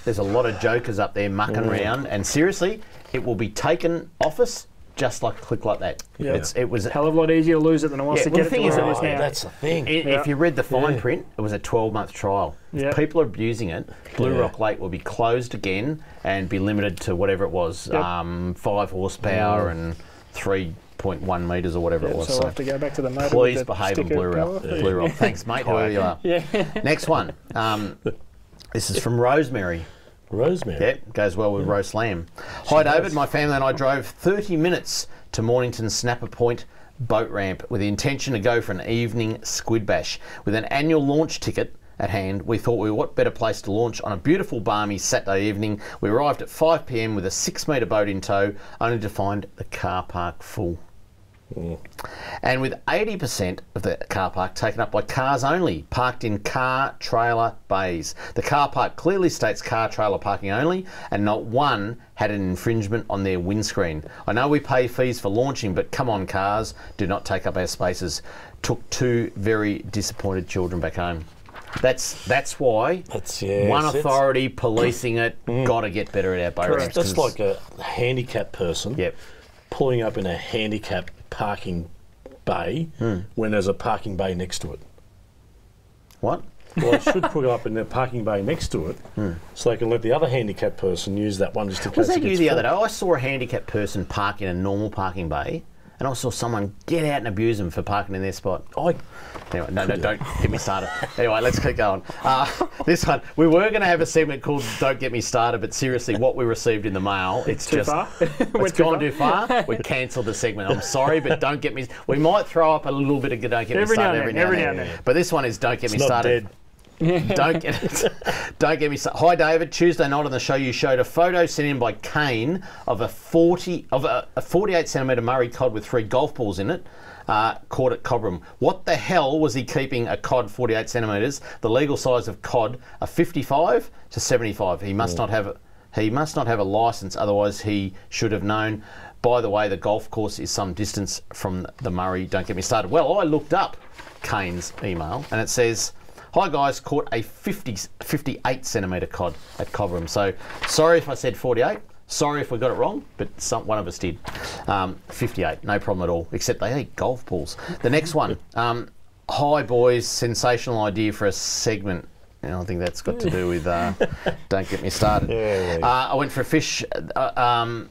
There's a lot of jokers up there mucking around, and seriously, it will be taken off us just like a click like that. Yeah. It's, it was. a Hell of a lot easier to lose it than it was Yeah, to well, get the it thing is, it oh, is now. That's the thing. i- Yeah. If you read the fine Yeah. print, it was a 12 month trial. Yeah. If people are abusing it, Blue Yeah. Rock Lake will be closed again and be limited to whatever it was Yep. um, five horsepower and 3.1 metres or whatever it was. so we'll have to go back to the motor. Please behave on sticker Blue Rock. power. Blue Rock. Thanks, mate. (laughs) Whoever you are. Yeah. Next one. Um, (laughs) this is from Rosemary. Rosemary. Yep, goes well with roast lamb. Hi, David. My family and I drove 30 minutes to Mornington Snapper Point boat ramp with the intention to go for an evening squid bash. With an annual launch ticket at hand, we thought we were what better place to launch on a beautiful, balmy Saturday evening. We arrived at 5 pm with a six metre boat in tow, only to find the car park full. And with 80% of the car park taken up by cars only, parked in car trailer bays. The car park clearly states car trailer parking only, and not one had an infringement on their windscreen. I know we pay fees for launching, but come on, cars, do not take up our spaces. Took two very disappointed children back home. That's that's why That's yeah. one Mm. authority policing it. Got to get better at our boat ramps. That's like a handicapped person Yep. pulling up in a handicapped parking bay Hmm. when there's a parking bay next to it. What? Well, I should put it up in the parking bay next to it so they can let the other handicapped person use that one just in case. Was that you the other day? I saw a handicapped person park in a normal parking bay, and I saw someone get out and abuse them for parking in their spot. I Anyway, no, no, (laughs) don't get me started. Anyway, let's keep going. Uh, (laughs) this one, we were going to have a segment called "Don't Get Me Started," but seriously, what we received in the mail, it's Too just far? (laughs) it's too gone too far. We cancelled the segment. I'm sorry, but don't get me. We might throw up a little bit of "Don't Get Me Every now Started" and every then, now every and now then. and then. But this one is "Don't Get Me it's not Started." dead. (laughs) don't get it. don't get me started. Hi David. Tuesday night on the show, you showed a photo sent in by Kane of a forty of a, a forty-eight centimetre Murray cod with three golf balls in it. Uh, caught at Cobram. What the hell was he keeping a cod 48 centimetres? The legal size of cod a 55 to 75. He must not have he must not have a license, otherwise he should have known. By the way, the golf course is some distance from the Murray. Don't get me started. Well, I looked up Kane's email and it says. Hi guys, caught a 50, 58 centimetre cod at Cobram. So sorry if I said 48. Sorry if we got it wrong, but some, one of us did. Um, 58, no problem at all, except they eat golf balls. The next one, (laughs) um, hi boys, sensational idea for a segment. And I think that's got to do with uh, (laughs) don't get me started. Yeah, yeah. Uh, I went for a fish. Uh, um,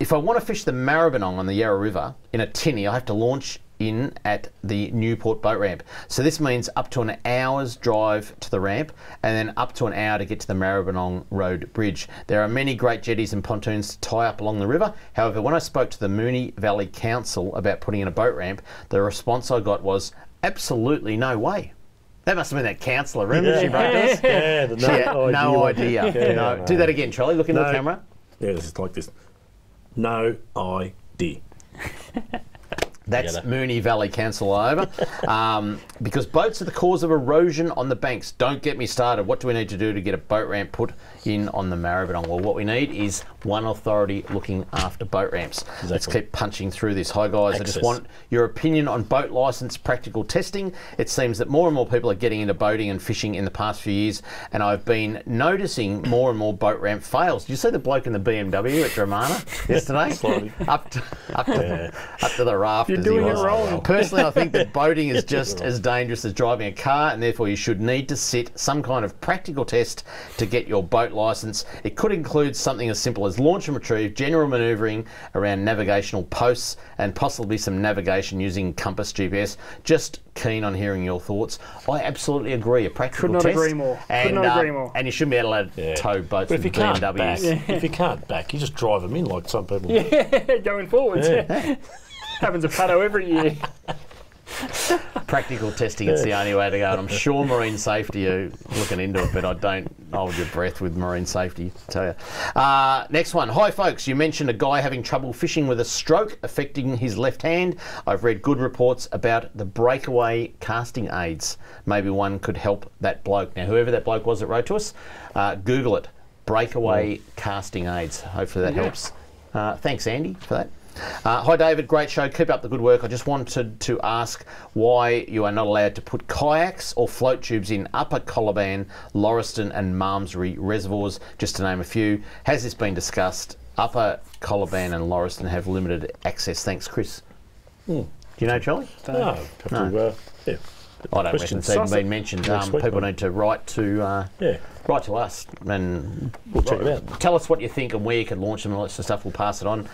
if I want to fish the Maribyrnong on the Yarra River in a tinny, I have to launch in at the Newport boat ramp. So this means up to an hour's drive to the ramp and then up to an hour to get to the Maribyrnong Road Bridge. There are many great jetties and pontoons to tie up along the river. However, when I spoke to the Moonee Valley Council about putting in a boat ramp, the response I got was absolutely no way. That must have been that councillor, remember she wrote us? Yeah, the (laughs) She had no idea. Yeah, no. no. Do that again, Charlie. Look into the camera. Yeah, this is like this. No idea. (laughs) That's. Moonee Valley Council over. (laughs) Um, because boats are the cause of erosion on the banks. Don't get me started. What do we need to do to get a boat ramp put in on the Maribyrnong? Well, what we need is one authority looking after boat ramps. Let's keep punching through this. Hi, guys. I just want your opinion on boat licence practical testing. It seems that more and more people are getting into boating and fishing in the past few years, and I've been noticing more and more boat ramp fails. Did you see the bloke in the BMW at Dromana (laughs) yesterday? up to, up to, up to the rafters. he doing it wrong. Personally, I think that (laughs) boating is just as dangerous as driving a car, and therefore you should need to sit some kind of practical test to get your boat licence. It could include something as simple as launch and retrieve, general manoeuvring around navigational posts, and possibly some navigation using compass GPS. Just keen on hearing your thoughts. I absolutely agree. A practical Could not test, agree more. Could And, not uh, agree more. And you shouldn't be allowed to Yeah. tow boats But if you with can't back, BMWs. if you can't back, you just drive them in like some people. (laughs) Yeah, Going forwards. (laughs) Happens a paddle every year. (laughs) (laughs) practical testing it's the only way to go and i'm sure marine safety are looking into it but i don't hold your breath with marine safety I tell you uh, next one. Hi folks. You mentioned a guy having trouble fishing with a stroke affecting his left hand. I've read good reports about the breakaway casting aids. Maybe one could help that bloke. Now whoever that bloke was that wrote to us uh, google it. Breakaway casting aids. Hopefully that Yeah. helps. Uh, thanks andy for that uh, hi, David. Great show. Keep up the good work. I just wanted to ask why you are not allowed to put kayaks or float tubes in Upper Coliban, Lauriston, and Malmesbury reservoirs, just to name a few. Has this been discussed? Upper Coliban and Lauriston have limited access. Thanks, Chris. Do you know, Charlie? No, have to, No. uh, yeah. I don't reckon Questions. it's even been mentioned. Um, people need to write to uh, Yeah. write to us and We'll check it out. Tell us what you think and where you can launch them and all that sort of stuff. We'll pass it on.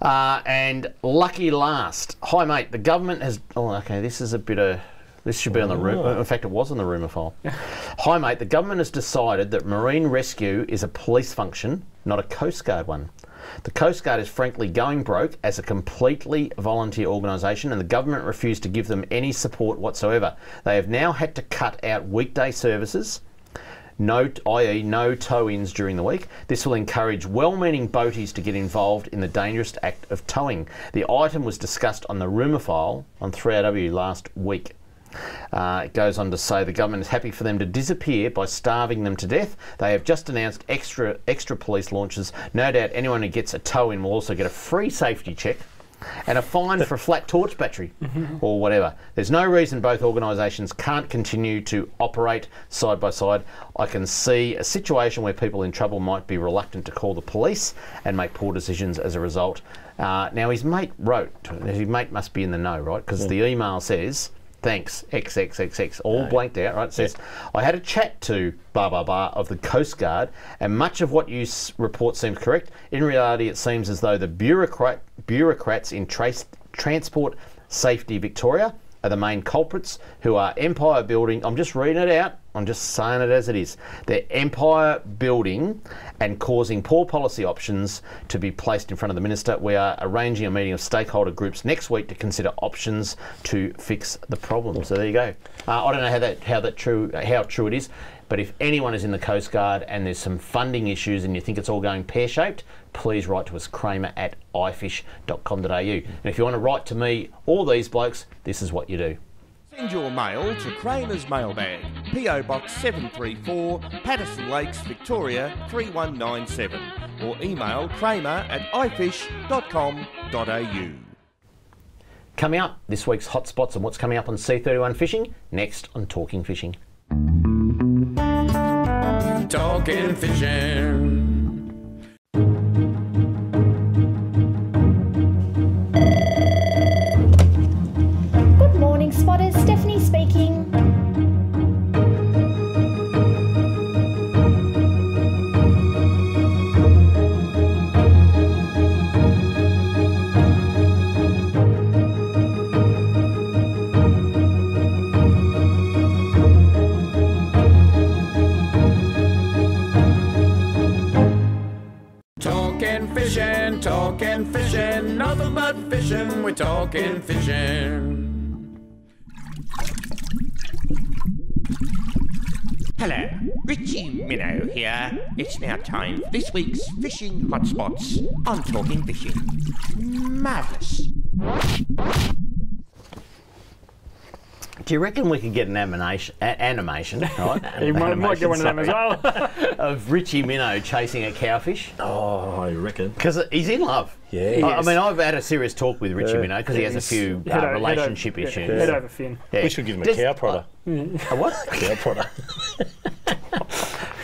Uh, and lucky last. Hi, mate. The government has. Oh, okay. This is a bit of. This should be on the room. In fact, it was on the rumour file. (laughs) Hi, mate. The government has decided that marine rescue is a police function, not a Coast Guard one. The Coast Guard is frankly going broke as a completely volunteer organisation, and the government refused to give them any support whatsoever. They have now had to cut out weekday services no, i.e., no tow-ins during the week. This will encourage well-meaning boaties to get involved in the dangerous act of towing. The item was discussed on the rumour file on 3AW last week. Uh, it goes on to say the government is happy for them to disappear by starving them to death. They have just announced extra extra police launches. No doubt anyone who gets a tow in will also get a free safety check and a fine for a flat torch battery or whatever. There's no reason both organisations can't continue to operate side by side. I can see a situation where people in trouble might be reluctant to call the police and make poor decisions as a result. Uh, now, his mate wrote, his mate must be in the know, right? Because the email says, thanks, XXXX, all blanked out, right? It says, I had a chat to blah, blah, blah of the Coast Guard, and much of what you s- report seems correct. In reality, it seems as though the bureaucrat, bureaucrats in trace, Transport Safety Victoria are the main culprits who are empire building. I'm just reading it out. I'm just saying it as it is. They're empire building and causing poor policy options to be placed in front of the minister. We are arranging a meeting of stakeholder groups next week to consider options to fix the problem. So there you go. Uh, I don't know how that how that true how true it is. But if anyone is in the Coast Guard and there's some funding issues and you think it's all going pear shaped, please write to us, kramer at ifish.com.au. And if you want to write to me or these blokes, this is what you do. Send your mail to Kramer's Mailbag, PO Box 734, Patterson Lakes, Victoria 3197, or email kramer at ifish.com.au. Coming up, this week's hotspots and what's coming up on C31 Fishing, next on Talking Fishing. Talking fishing. Talking fishing, nothing but fishing. We're talking fishing. Hello, Richie Minnow here. It's now time for this week's fishing hotspots on Talking Fishing. Marvellous. Do you reckon we could get an animation, a- animation right? (laughs) You might, might get one of them as Animation, well. (laughs) of Richie Minnow chasing a cowfish? Oh, I reckon. Because he's in love. Yeah. I, I mean, I've had a serious talk with Richie Yeah. Minnow because he has a few head uh, o- head relationship over- issues. Yeah, head over Finn. Yeah. We should give him a Just- cow prodder. A what? cow prodder. (laughs)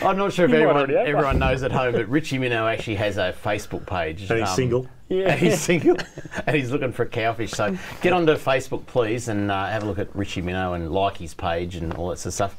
I'm not sure if everyone, already have one. everyone knows at home, but Richie Minnow actually has a Facebook page. And he's um, single. Yeah. (laughs) And he's single, (laughs) and he's looking for a cowfish. So get onto Facebook, please, and uh, have a look at Richie Minnow and like his page and all that sort of stuff.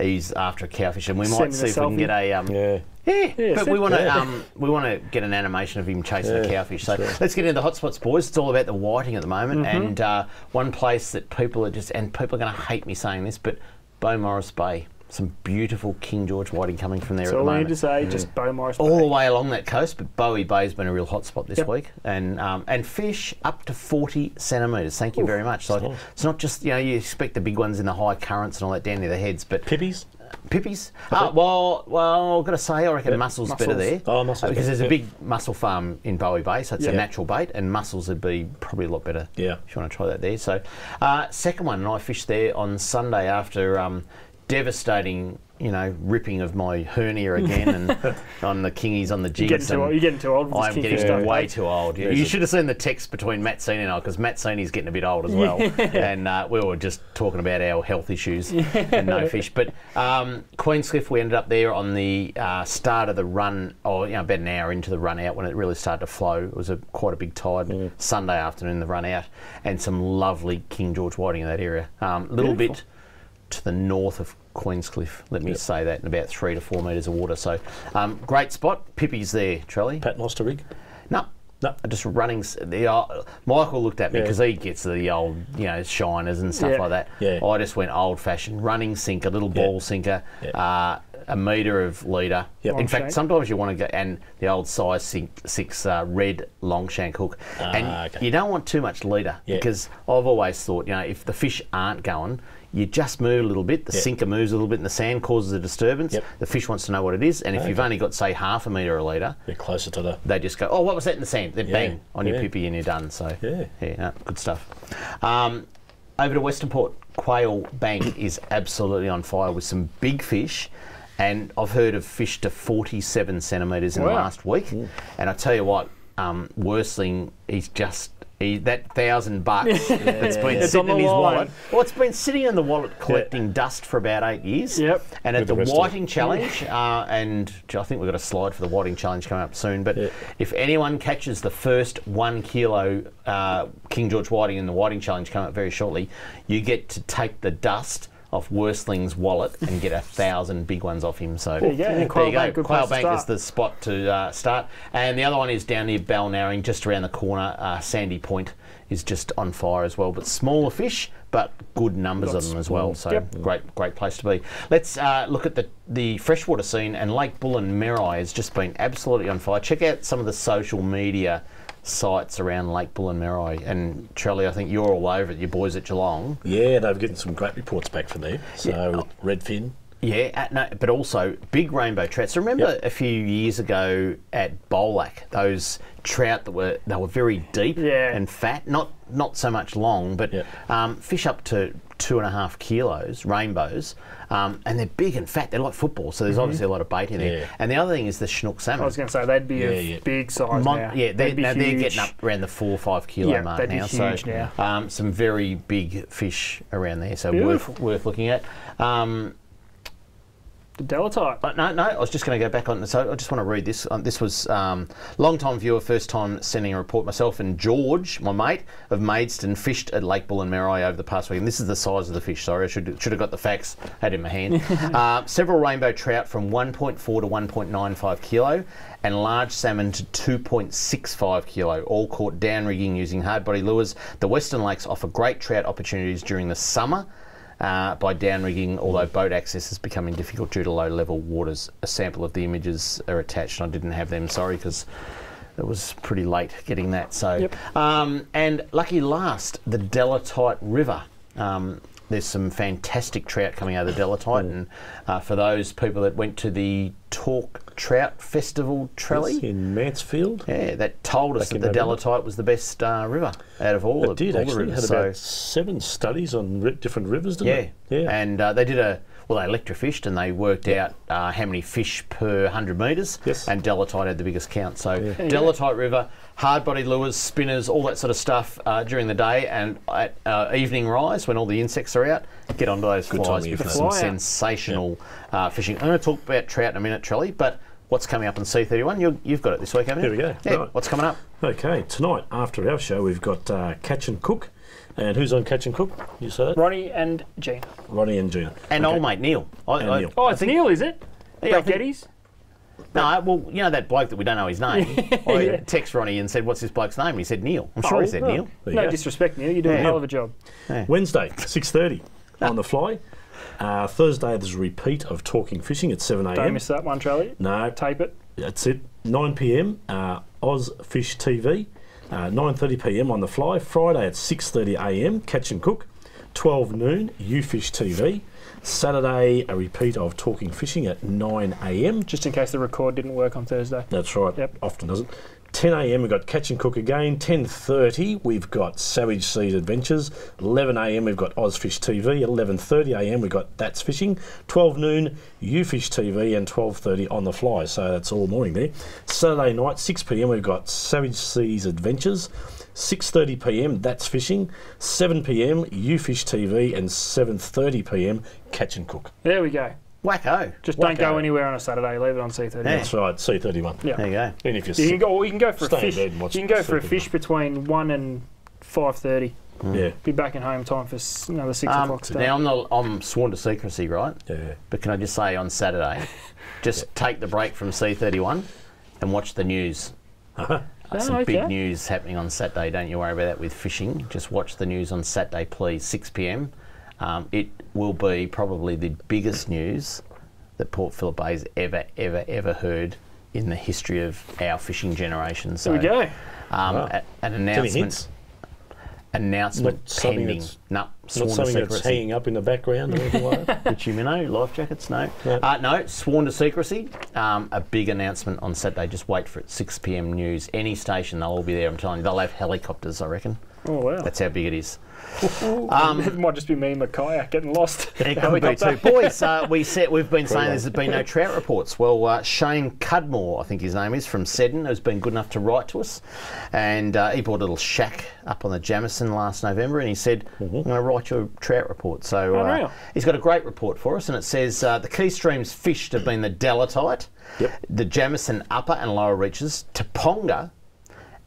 He's after a cowfish, and we might him see a if we can get a um, Yeah. yeah, Yeah, but we want to yeah. um, we want to get an animation of him chasing a cowfish. So sure. let's get into the hotspots, boys. It's all about the whiting at the moment, Mm-hmm. and uh, one place that people are just and people are going to hate me saying this, but Beaumaris Bay, some beautiful King George whiting coming from there That's at the all I need to say. Just Beaumaris. All the way along that coast, but Bowie Bay's been a real hotspot this Yep. week, and um, and fish up to forty centimetres. Thank you very much. So nice. it's not just you know you expect the big ones in the high currents and all that down near the heads, but Pippies? Pippies? Uh, well, well, I've got to say, I reckon mussels, better there. Oh, mussels Because better, there's a big mussel farm in Bowie Bay, so it's a natural bait, and mussels would be probably a lot better. Yeah. If you want to try that there. So, uh, second one, and I fished there on Sunday after um, devastating, you know, ripping of my hernia again, and (laughs) on the kingies on the jigs. You're getting too old. You're getting too old. I'm getting stuff, way mate. too old. Yeah. Yeah, You should have seen the text between Matt Seen and I because Matt Seeney's getting a bit old as well, (laughs) and uh, we were just talking about our health issues and no fish. But um, Queenscliff, we ended up there on the uh, start of the run, or you know, about an hour into the run out when it really started to flow. It was a quite a big tide Sunday afternoon, the run out, and some lovely King George whiting in that area. A um, little bit to the north of Queenscliff, let me say that, in about three to four metres of water. So, um, great spot. Pippi's there, Trelly. Pat lost a rig. No, No. Just running. The uh, Michael looked at me Yeah. because he gets the old, you know, shiners and stuff Yeah. like that. Yeah. I just went old fashioned running sinker, little Yeah. ball sinker, Yeah. uh, a meter of leader. Yep. In fact, Longshank. sometimes you want to go and the old size six, six uh, red long shank hook, and Ah, okay. you don't want too much leader Yeah. because I've always thought, you know, if the fish aren't going. You just move a little bit, the Yeah. sinker moves a little bit, and the sand causes a disturbance. Yep. The fish wants to know what it is, and if you've only got, say, half a metre or a litre, Bit closer to the. they just go, oh, what was that in the sand? Then Yeah, bang on your yeah. pippy and you're done. So Yeah. yeah, no, good stuff. Um, over to Western Port, Quail Bank (coughs) is absolutely on fire with some big fish. And I've heard of fish to 47 centimetres in the last week. And I tell you what, um, Worsteling, he's just. He, that thousand bucks (laughs) that's been It's sitting in the his line. wallet. Well, it's been sitting in the wallet collecting dust for about eight years. Yep. And at With the, the rest of it. whiting challenge, uh, and I think we've got a slide for the whiting challenge coming up soon. But Yeah. if anyone catches the first one kilo uh, King George whiting in the whiting challenge coming up very shortly, you get to take the dust off Worsteling's wallet and get a thousand big ones off him. So There you go. Bank, good Quail Bank is the spot to uh, start. And the other one is down near Balnarring, just around the corner. Uh, Sandy Point is just on fire as well, but smaller fish, but good numbers of them as well. So Yep. great, great place to be. Let's uh, look at the the freshwater scene, and Lake Bullen Merri has just been absolutely on fire. Check out some of the social media sites around Lake Bullen Merri. And Charlie, I think you're all over it. Your boys at Geelong. Yeah, they've getting some great reports back from there. So redfin. Yeah, uh, no, but also big rainbow trout. So remember a few years ago at Bolac, those trout that were they were very deep Yeah. and fat, not not so much long, but Yeah. um, fish up to two and a half kilos, rainbows, um, and they're big and fat. They're like football, so there's obviously a lot of bait in there. Yeah. And the other thing is the Chinook salmon. I was going to say they'd be Yeah, a yeah. big size Mon- now. yeah, they're, now they're getting up around the four or five kilo Yeah, mark they'd be now. huge so now. Um, some very big fish around there, so Beautiful. worth worth looking at. Um, The Delatite. Uh, no, no, I was just going to go back on. So I just want to read this. Um, this was um, long time viewer, first time sending a report. Myself and George, my mate of Maidstone, fished at Lake Bullen Merri over the past week. And this is the size of the fish. Sorry, I should should have got the facts. Had in my hand. (laughs) uh, several rainbow trout from 1.4 to 1.95 kilo, and large salmon to 2.65 kilo, all caught down rigging using hard body lures. The Western Lakes offer great trout opportunities during the summer uh, by downrigging, although boat access is becoming difficult due to low level waters. A sample of the images are attached, and I didn't have them, sorry, because it was pretty late getting that. So, Yep. um, and lucky last, the Delatite River. Um, there's some fantastic trout coming out of the Delatite, and uh, for those people that went to the Talk Trout Festival, Trelly, in Mansfield. yeah, that told us that the. Delatite was the best uh, river out of all, It the, did all the actually. rivers. Had so- about seven studies on different rivers, didn't yeah, it? Yeah. And uh, they did a well, they electrofished and they worked out uh, how many fish per hundred metres. Yes. And Delatite had the biggest count. So Delatite River, hard body lures, spinners, all that sort of stuff uh, during the day, and at uh, evening rise when all the insects are out, get onto those Good flies time of because some for that. Sensational uh, fishing. I'm going to talk about trout in a minute, Trelly, but. What's coming up on C31? You, you've got it this week, haven't you? Here we go. Yeah, Right. what's coming up? Okay, tonight after our show, we've got uh, Catch and Cook. And who's on Catch and Cook? You said it? Ronnie and Gina. Ronnie and Gina. And Okay. old mate Neil. I, And I- Neil. Oh, it's think- Neil, is it? Yeah, I Black think- No, well, you know that bloke that we don't know his name. (laughs) I text Ronnie and said, "What's this bloke's name?" And he said Neil. I'm sure he Oh, said oh. Neil. No go. disrespect, Neil. You do a Yeah. hell of a job. Wednesday, 6.30 on the fly. Uh, Thursday, there's a repeat of Talking Fishing at 7am. Don't miss that one, Charlie. No, Tape it. That's it. 9 p.m. Uh, Oz Fish TV. Uh, 9:30 p.m. on the fly. Friday at 6:30 a.m. Catch and Cook. 12 noon. You Fish TV. Saturday a repeat of Talking Fishing at 9 a.m. Just in case the record didn't work on Thursday. That's right. Yep. Often doesn't. 10 a.m. we've got Catch and Cook again. 10:30 we've got Savage Seas Adventures. 11 a.m. we've got Ozfish TV. 11:30 a.m. we've got That's Fishing. 12 noon You Fish TV and 12:30 on the fly. So that's all morning there. Saturday night 6 p.m. we've got Savage Seas Adventures. 6:30 p.m. That's Fishing. 7 p.m. You Fish TV and 7:30 p.m. Catch and Cook. There we go. Wacko. Just don't go anywhere on a Saturday. Leave it on C30. Yeah. That's right. C31. Yeah. There you go. And if you're You can go. Or you can go for a fish. bed and watch You can go for a fish between one and five thirty. yeah, Be back in home time for another six Um, o'clock start. now I'm not. I'm sworn to secrecy, right? yeah. But can I just say on Saturday, (laughs) just take the break from C31 and watch the news. Uh-huh. Uh, some Oh, big news happening on Saturday. Don't you worry about that with fishing. Just watch the news on Saturday, please, 6 p.m. Um, it will be probably the biggest news that Port Phillip Bay has ever, ever, ever heard in the history of our fishing generation. So, There we go. Um, Wow. a- an announcement. hints? Announcement Not pending. that's- No, Not sworn to something that's hanging up in the background or anything like that. (laughs) Which you know, life jackets, no. No. Uh, no, sworn to secrecy. Um, a big announcement on Saturday. Just wait for it. 6 p.m. news. Any station, they'll all be there. I'm telling you, they'll have helicopters. I reckon. Oh wow. That's how big it is. (laughs) it might just be me and kayak getting lost. It (laughs) could be too. Boys, uh, we said we've been (laughs) saying there's been no trout reports. Well, uh, Shane Cudmore, I think his name is, from Seddon, has been good enough to write to us, and uh, he bought a little shack up on the Jamieson last November, and he said, "I'm going to write you a trout report." So uh, he's got a great report for us, and it says uh, the key streams fished have been the Delatite, Yep. the Jamieson upper and lower reaches, Taponga,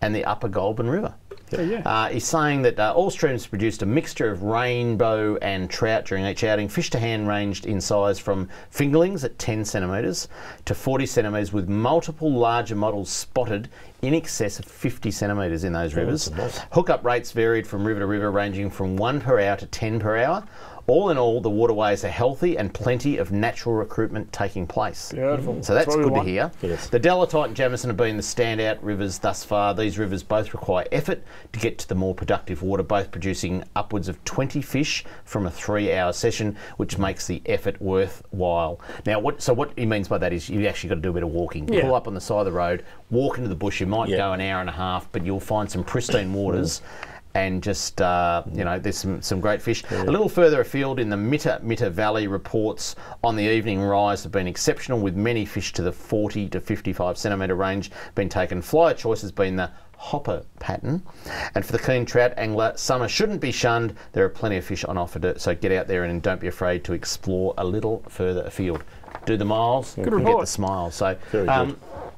and the upper Goulburn River. Yeah. Uh, he's saying that uh, all streams produced a mixture of rainbow and trout during each outing. Fish to hand ranged in size from fingerlings at 10 centimetres to 40 centimetres, with multiple larger models spotted in excess of 50 centimetres in those rivers. that's a. Hookup rates varied from river to river, ranging from 1 per hour to 10 per hour. All in all, the waterways are healthy and plenty of natural recruitment taking place. Beautiful. So that's That's what we good to hear. Yes. The Delatite and Jamieson have been the standout rivers thus far. These rivers both require effort to get to the more productive water, both producing upwards of 20 fish from a three-hour session, which makes the effort worthwhile. Now, what? So what he means by that is you actually got to do a bit of walking. Yeah. Pull up on the side of the road, walk into the bush. You might Yeah. go an hour and a half, but you'll find some pristine waters. Mm. And just uh, you know, there's some, some great fish. A little further afield in the Mitta Mitta Valley, reports on the evening rise have been exceptional, with many fish to the 40 to 55 centimetre range being taken. Flyer choice has been the hopper pattern, and for the keen trout angler, summer shouldn't be shunned. There are plenty of fish on offer, to, so get out there and don't be afraid to explore a little further afield. Do the miles, and get report. the smile. So, um.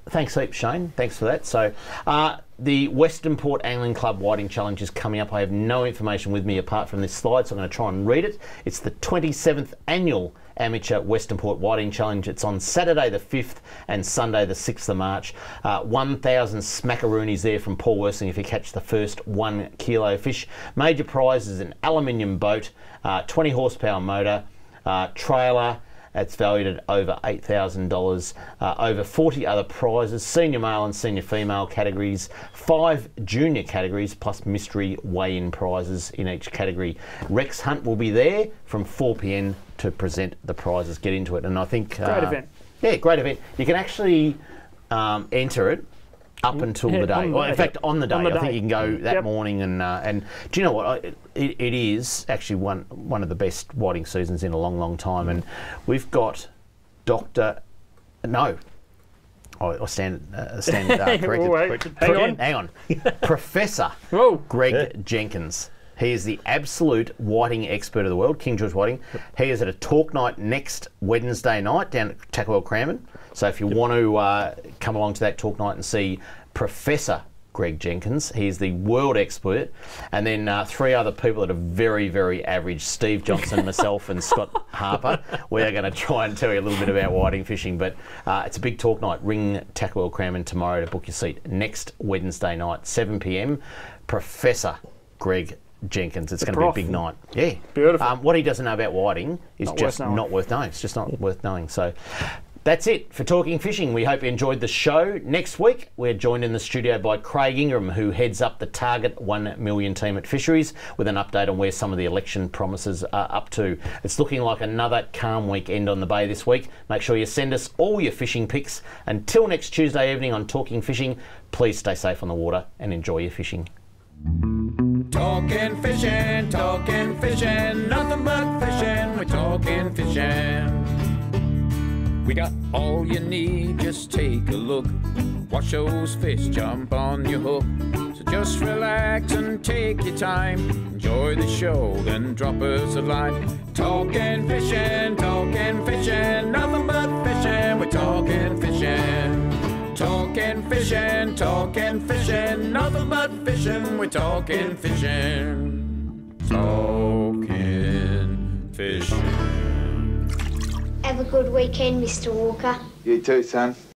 Thanks heaps, Shane. Thanks for that. So, uh, the Western Port Angling Club Whiting Challenge is coming up. I have no information with me apart from this slide, so I'm going to try and read it. It's the 27th annual Amateur Western Port Whiting Challenge. It's on Saturday the 5th and Sunday the 6th of March. Uh, 1,000 smackaroonies there from Paul Worsteling if you catch the first one kilo fish. Major prize is an aluminium boat, uh, 20 horsepower motor, uh, trailer. It's valued at over $8,000. Uh, over 40 other prizes, senior male and senior female categories, five junior categories, plus mystery weigh in prizes in each category. Rex Hunt will be there from 4 pm to present the prizes. Get into it. And I think. Great uh, event. Yeah, great event. You can actually um, enter it up until Yeah, the day. the Well, in fact, on the day. On the I think you can go that Yep. morning and uh, and do you know what? I, it, it is actually one one of the best whiting seasons in a long, long time, and we've got Doctor. No. I I stand, uh, stand uh, (laughs) corrected. Oh, wait. Hang on. Hang on. (laughs) Professor Whoa. Greg Yeah. Jenkins. He is the absolute whiting expert of the world, King George Whiting. He is at a talk night next Wednesday night down at Tackleworld Cranbourne. So if you want to uh, come along to that talk night and see Professor Greg Jenkins, he is the world expert. And then uh, three other people that are very, very average Steve Johnson, (laughs) myself, and Scott Harper. We are going to try and tell you a little bit about whiting fishing. But uh, it's a big talk night. Ring Tackleworld Cranbourne tomorrow to book your seat next Wednesday night, 7 pm. Professor Greg Jenkins. It's going to be a big night. Yeah. Beautiful. Um, what he doesn't know about whiting is Not just knowing. not worth knowing. It's just not worth knowing. So that's it for Talking Fishing. We hope you enjoyed the show. Next week, we're joined in the studio by Craig Ingram, who heads up the Target 1 million team at Fisheries, with an update on where some of the election promises are up to. It's looking like another calm weekend on the bay this week. Make sure you send us all your fishing pics. Until next Tuesday evening on Talking Fishing, please stay safe on the water and enjoy your fishing. Talking fishing, talking fishing, nothing but fishing. We're talking fishing. We got all you need, just take a look. Watch those fish jump on your hook. So just relax and take your time. Enjoy the show, then drop us a line. Talking fishing, talking fishing, nothing but fishing. We're talking fishing. Talking fishing, talking fishing, nothing but fishing. We're talking fishing. Talking fishing. Have a good weekend, Mr. Walker. You too, son.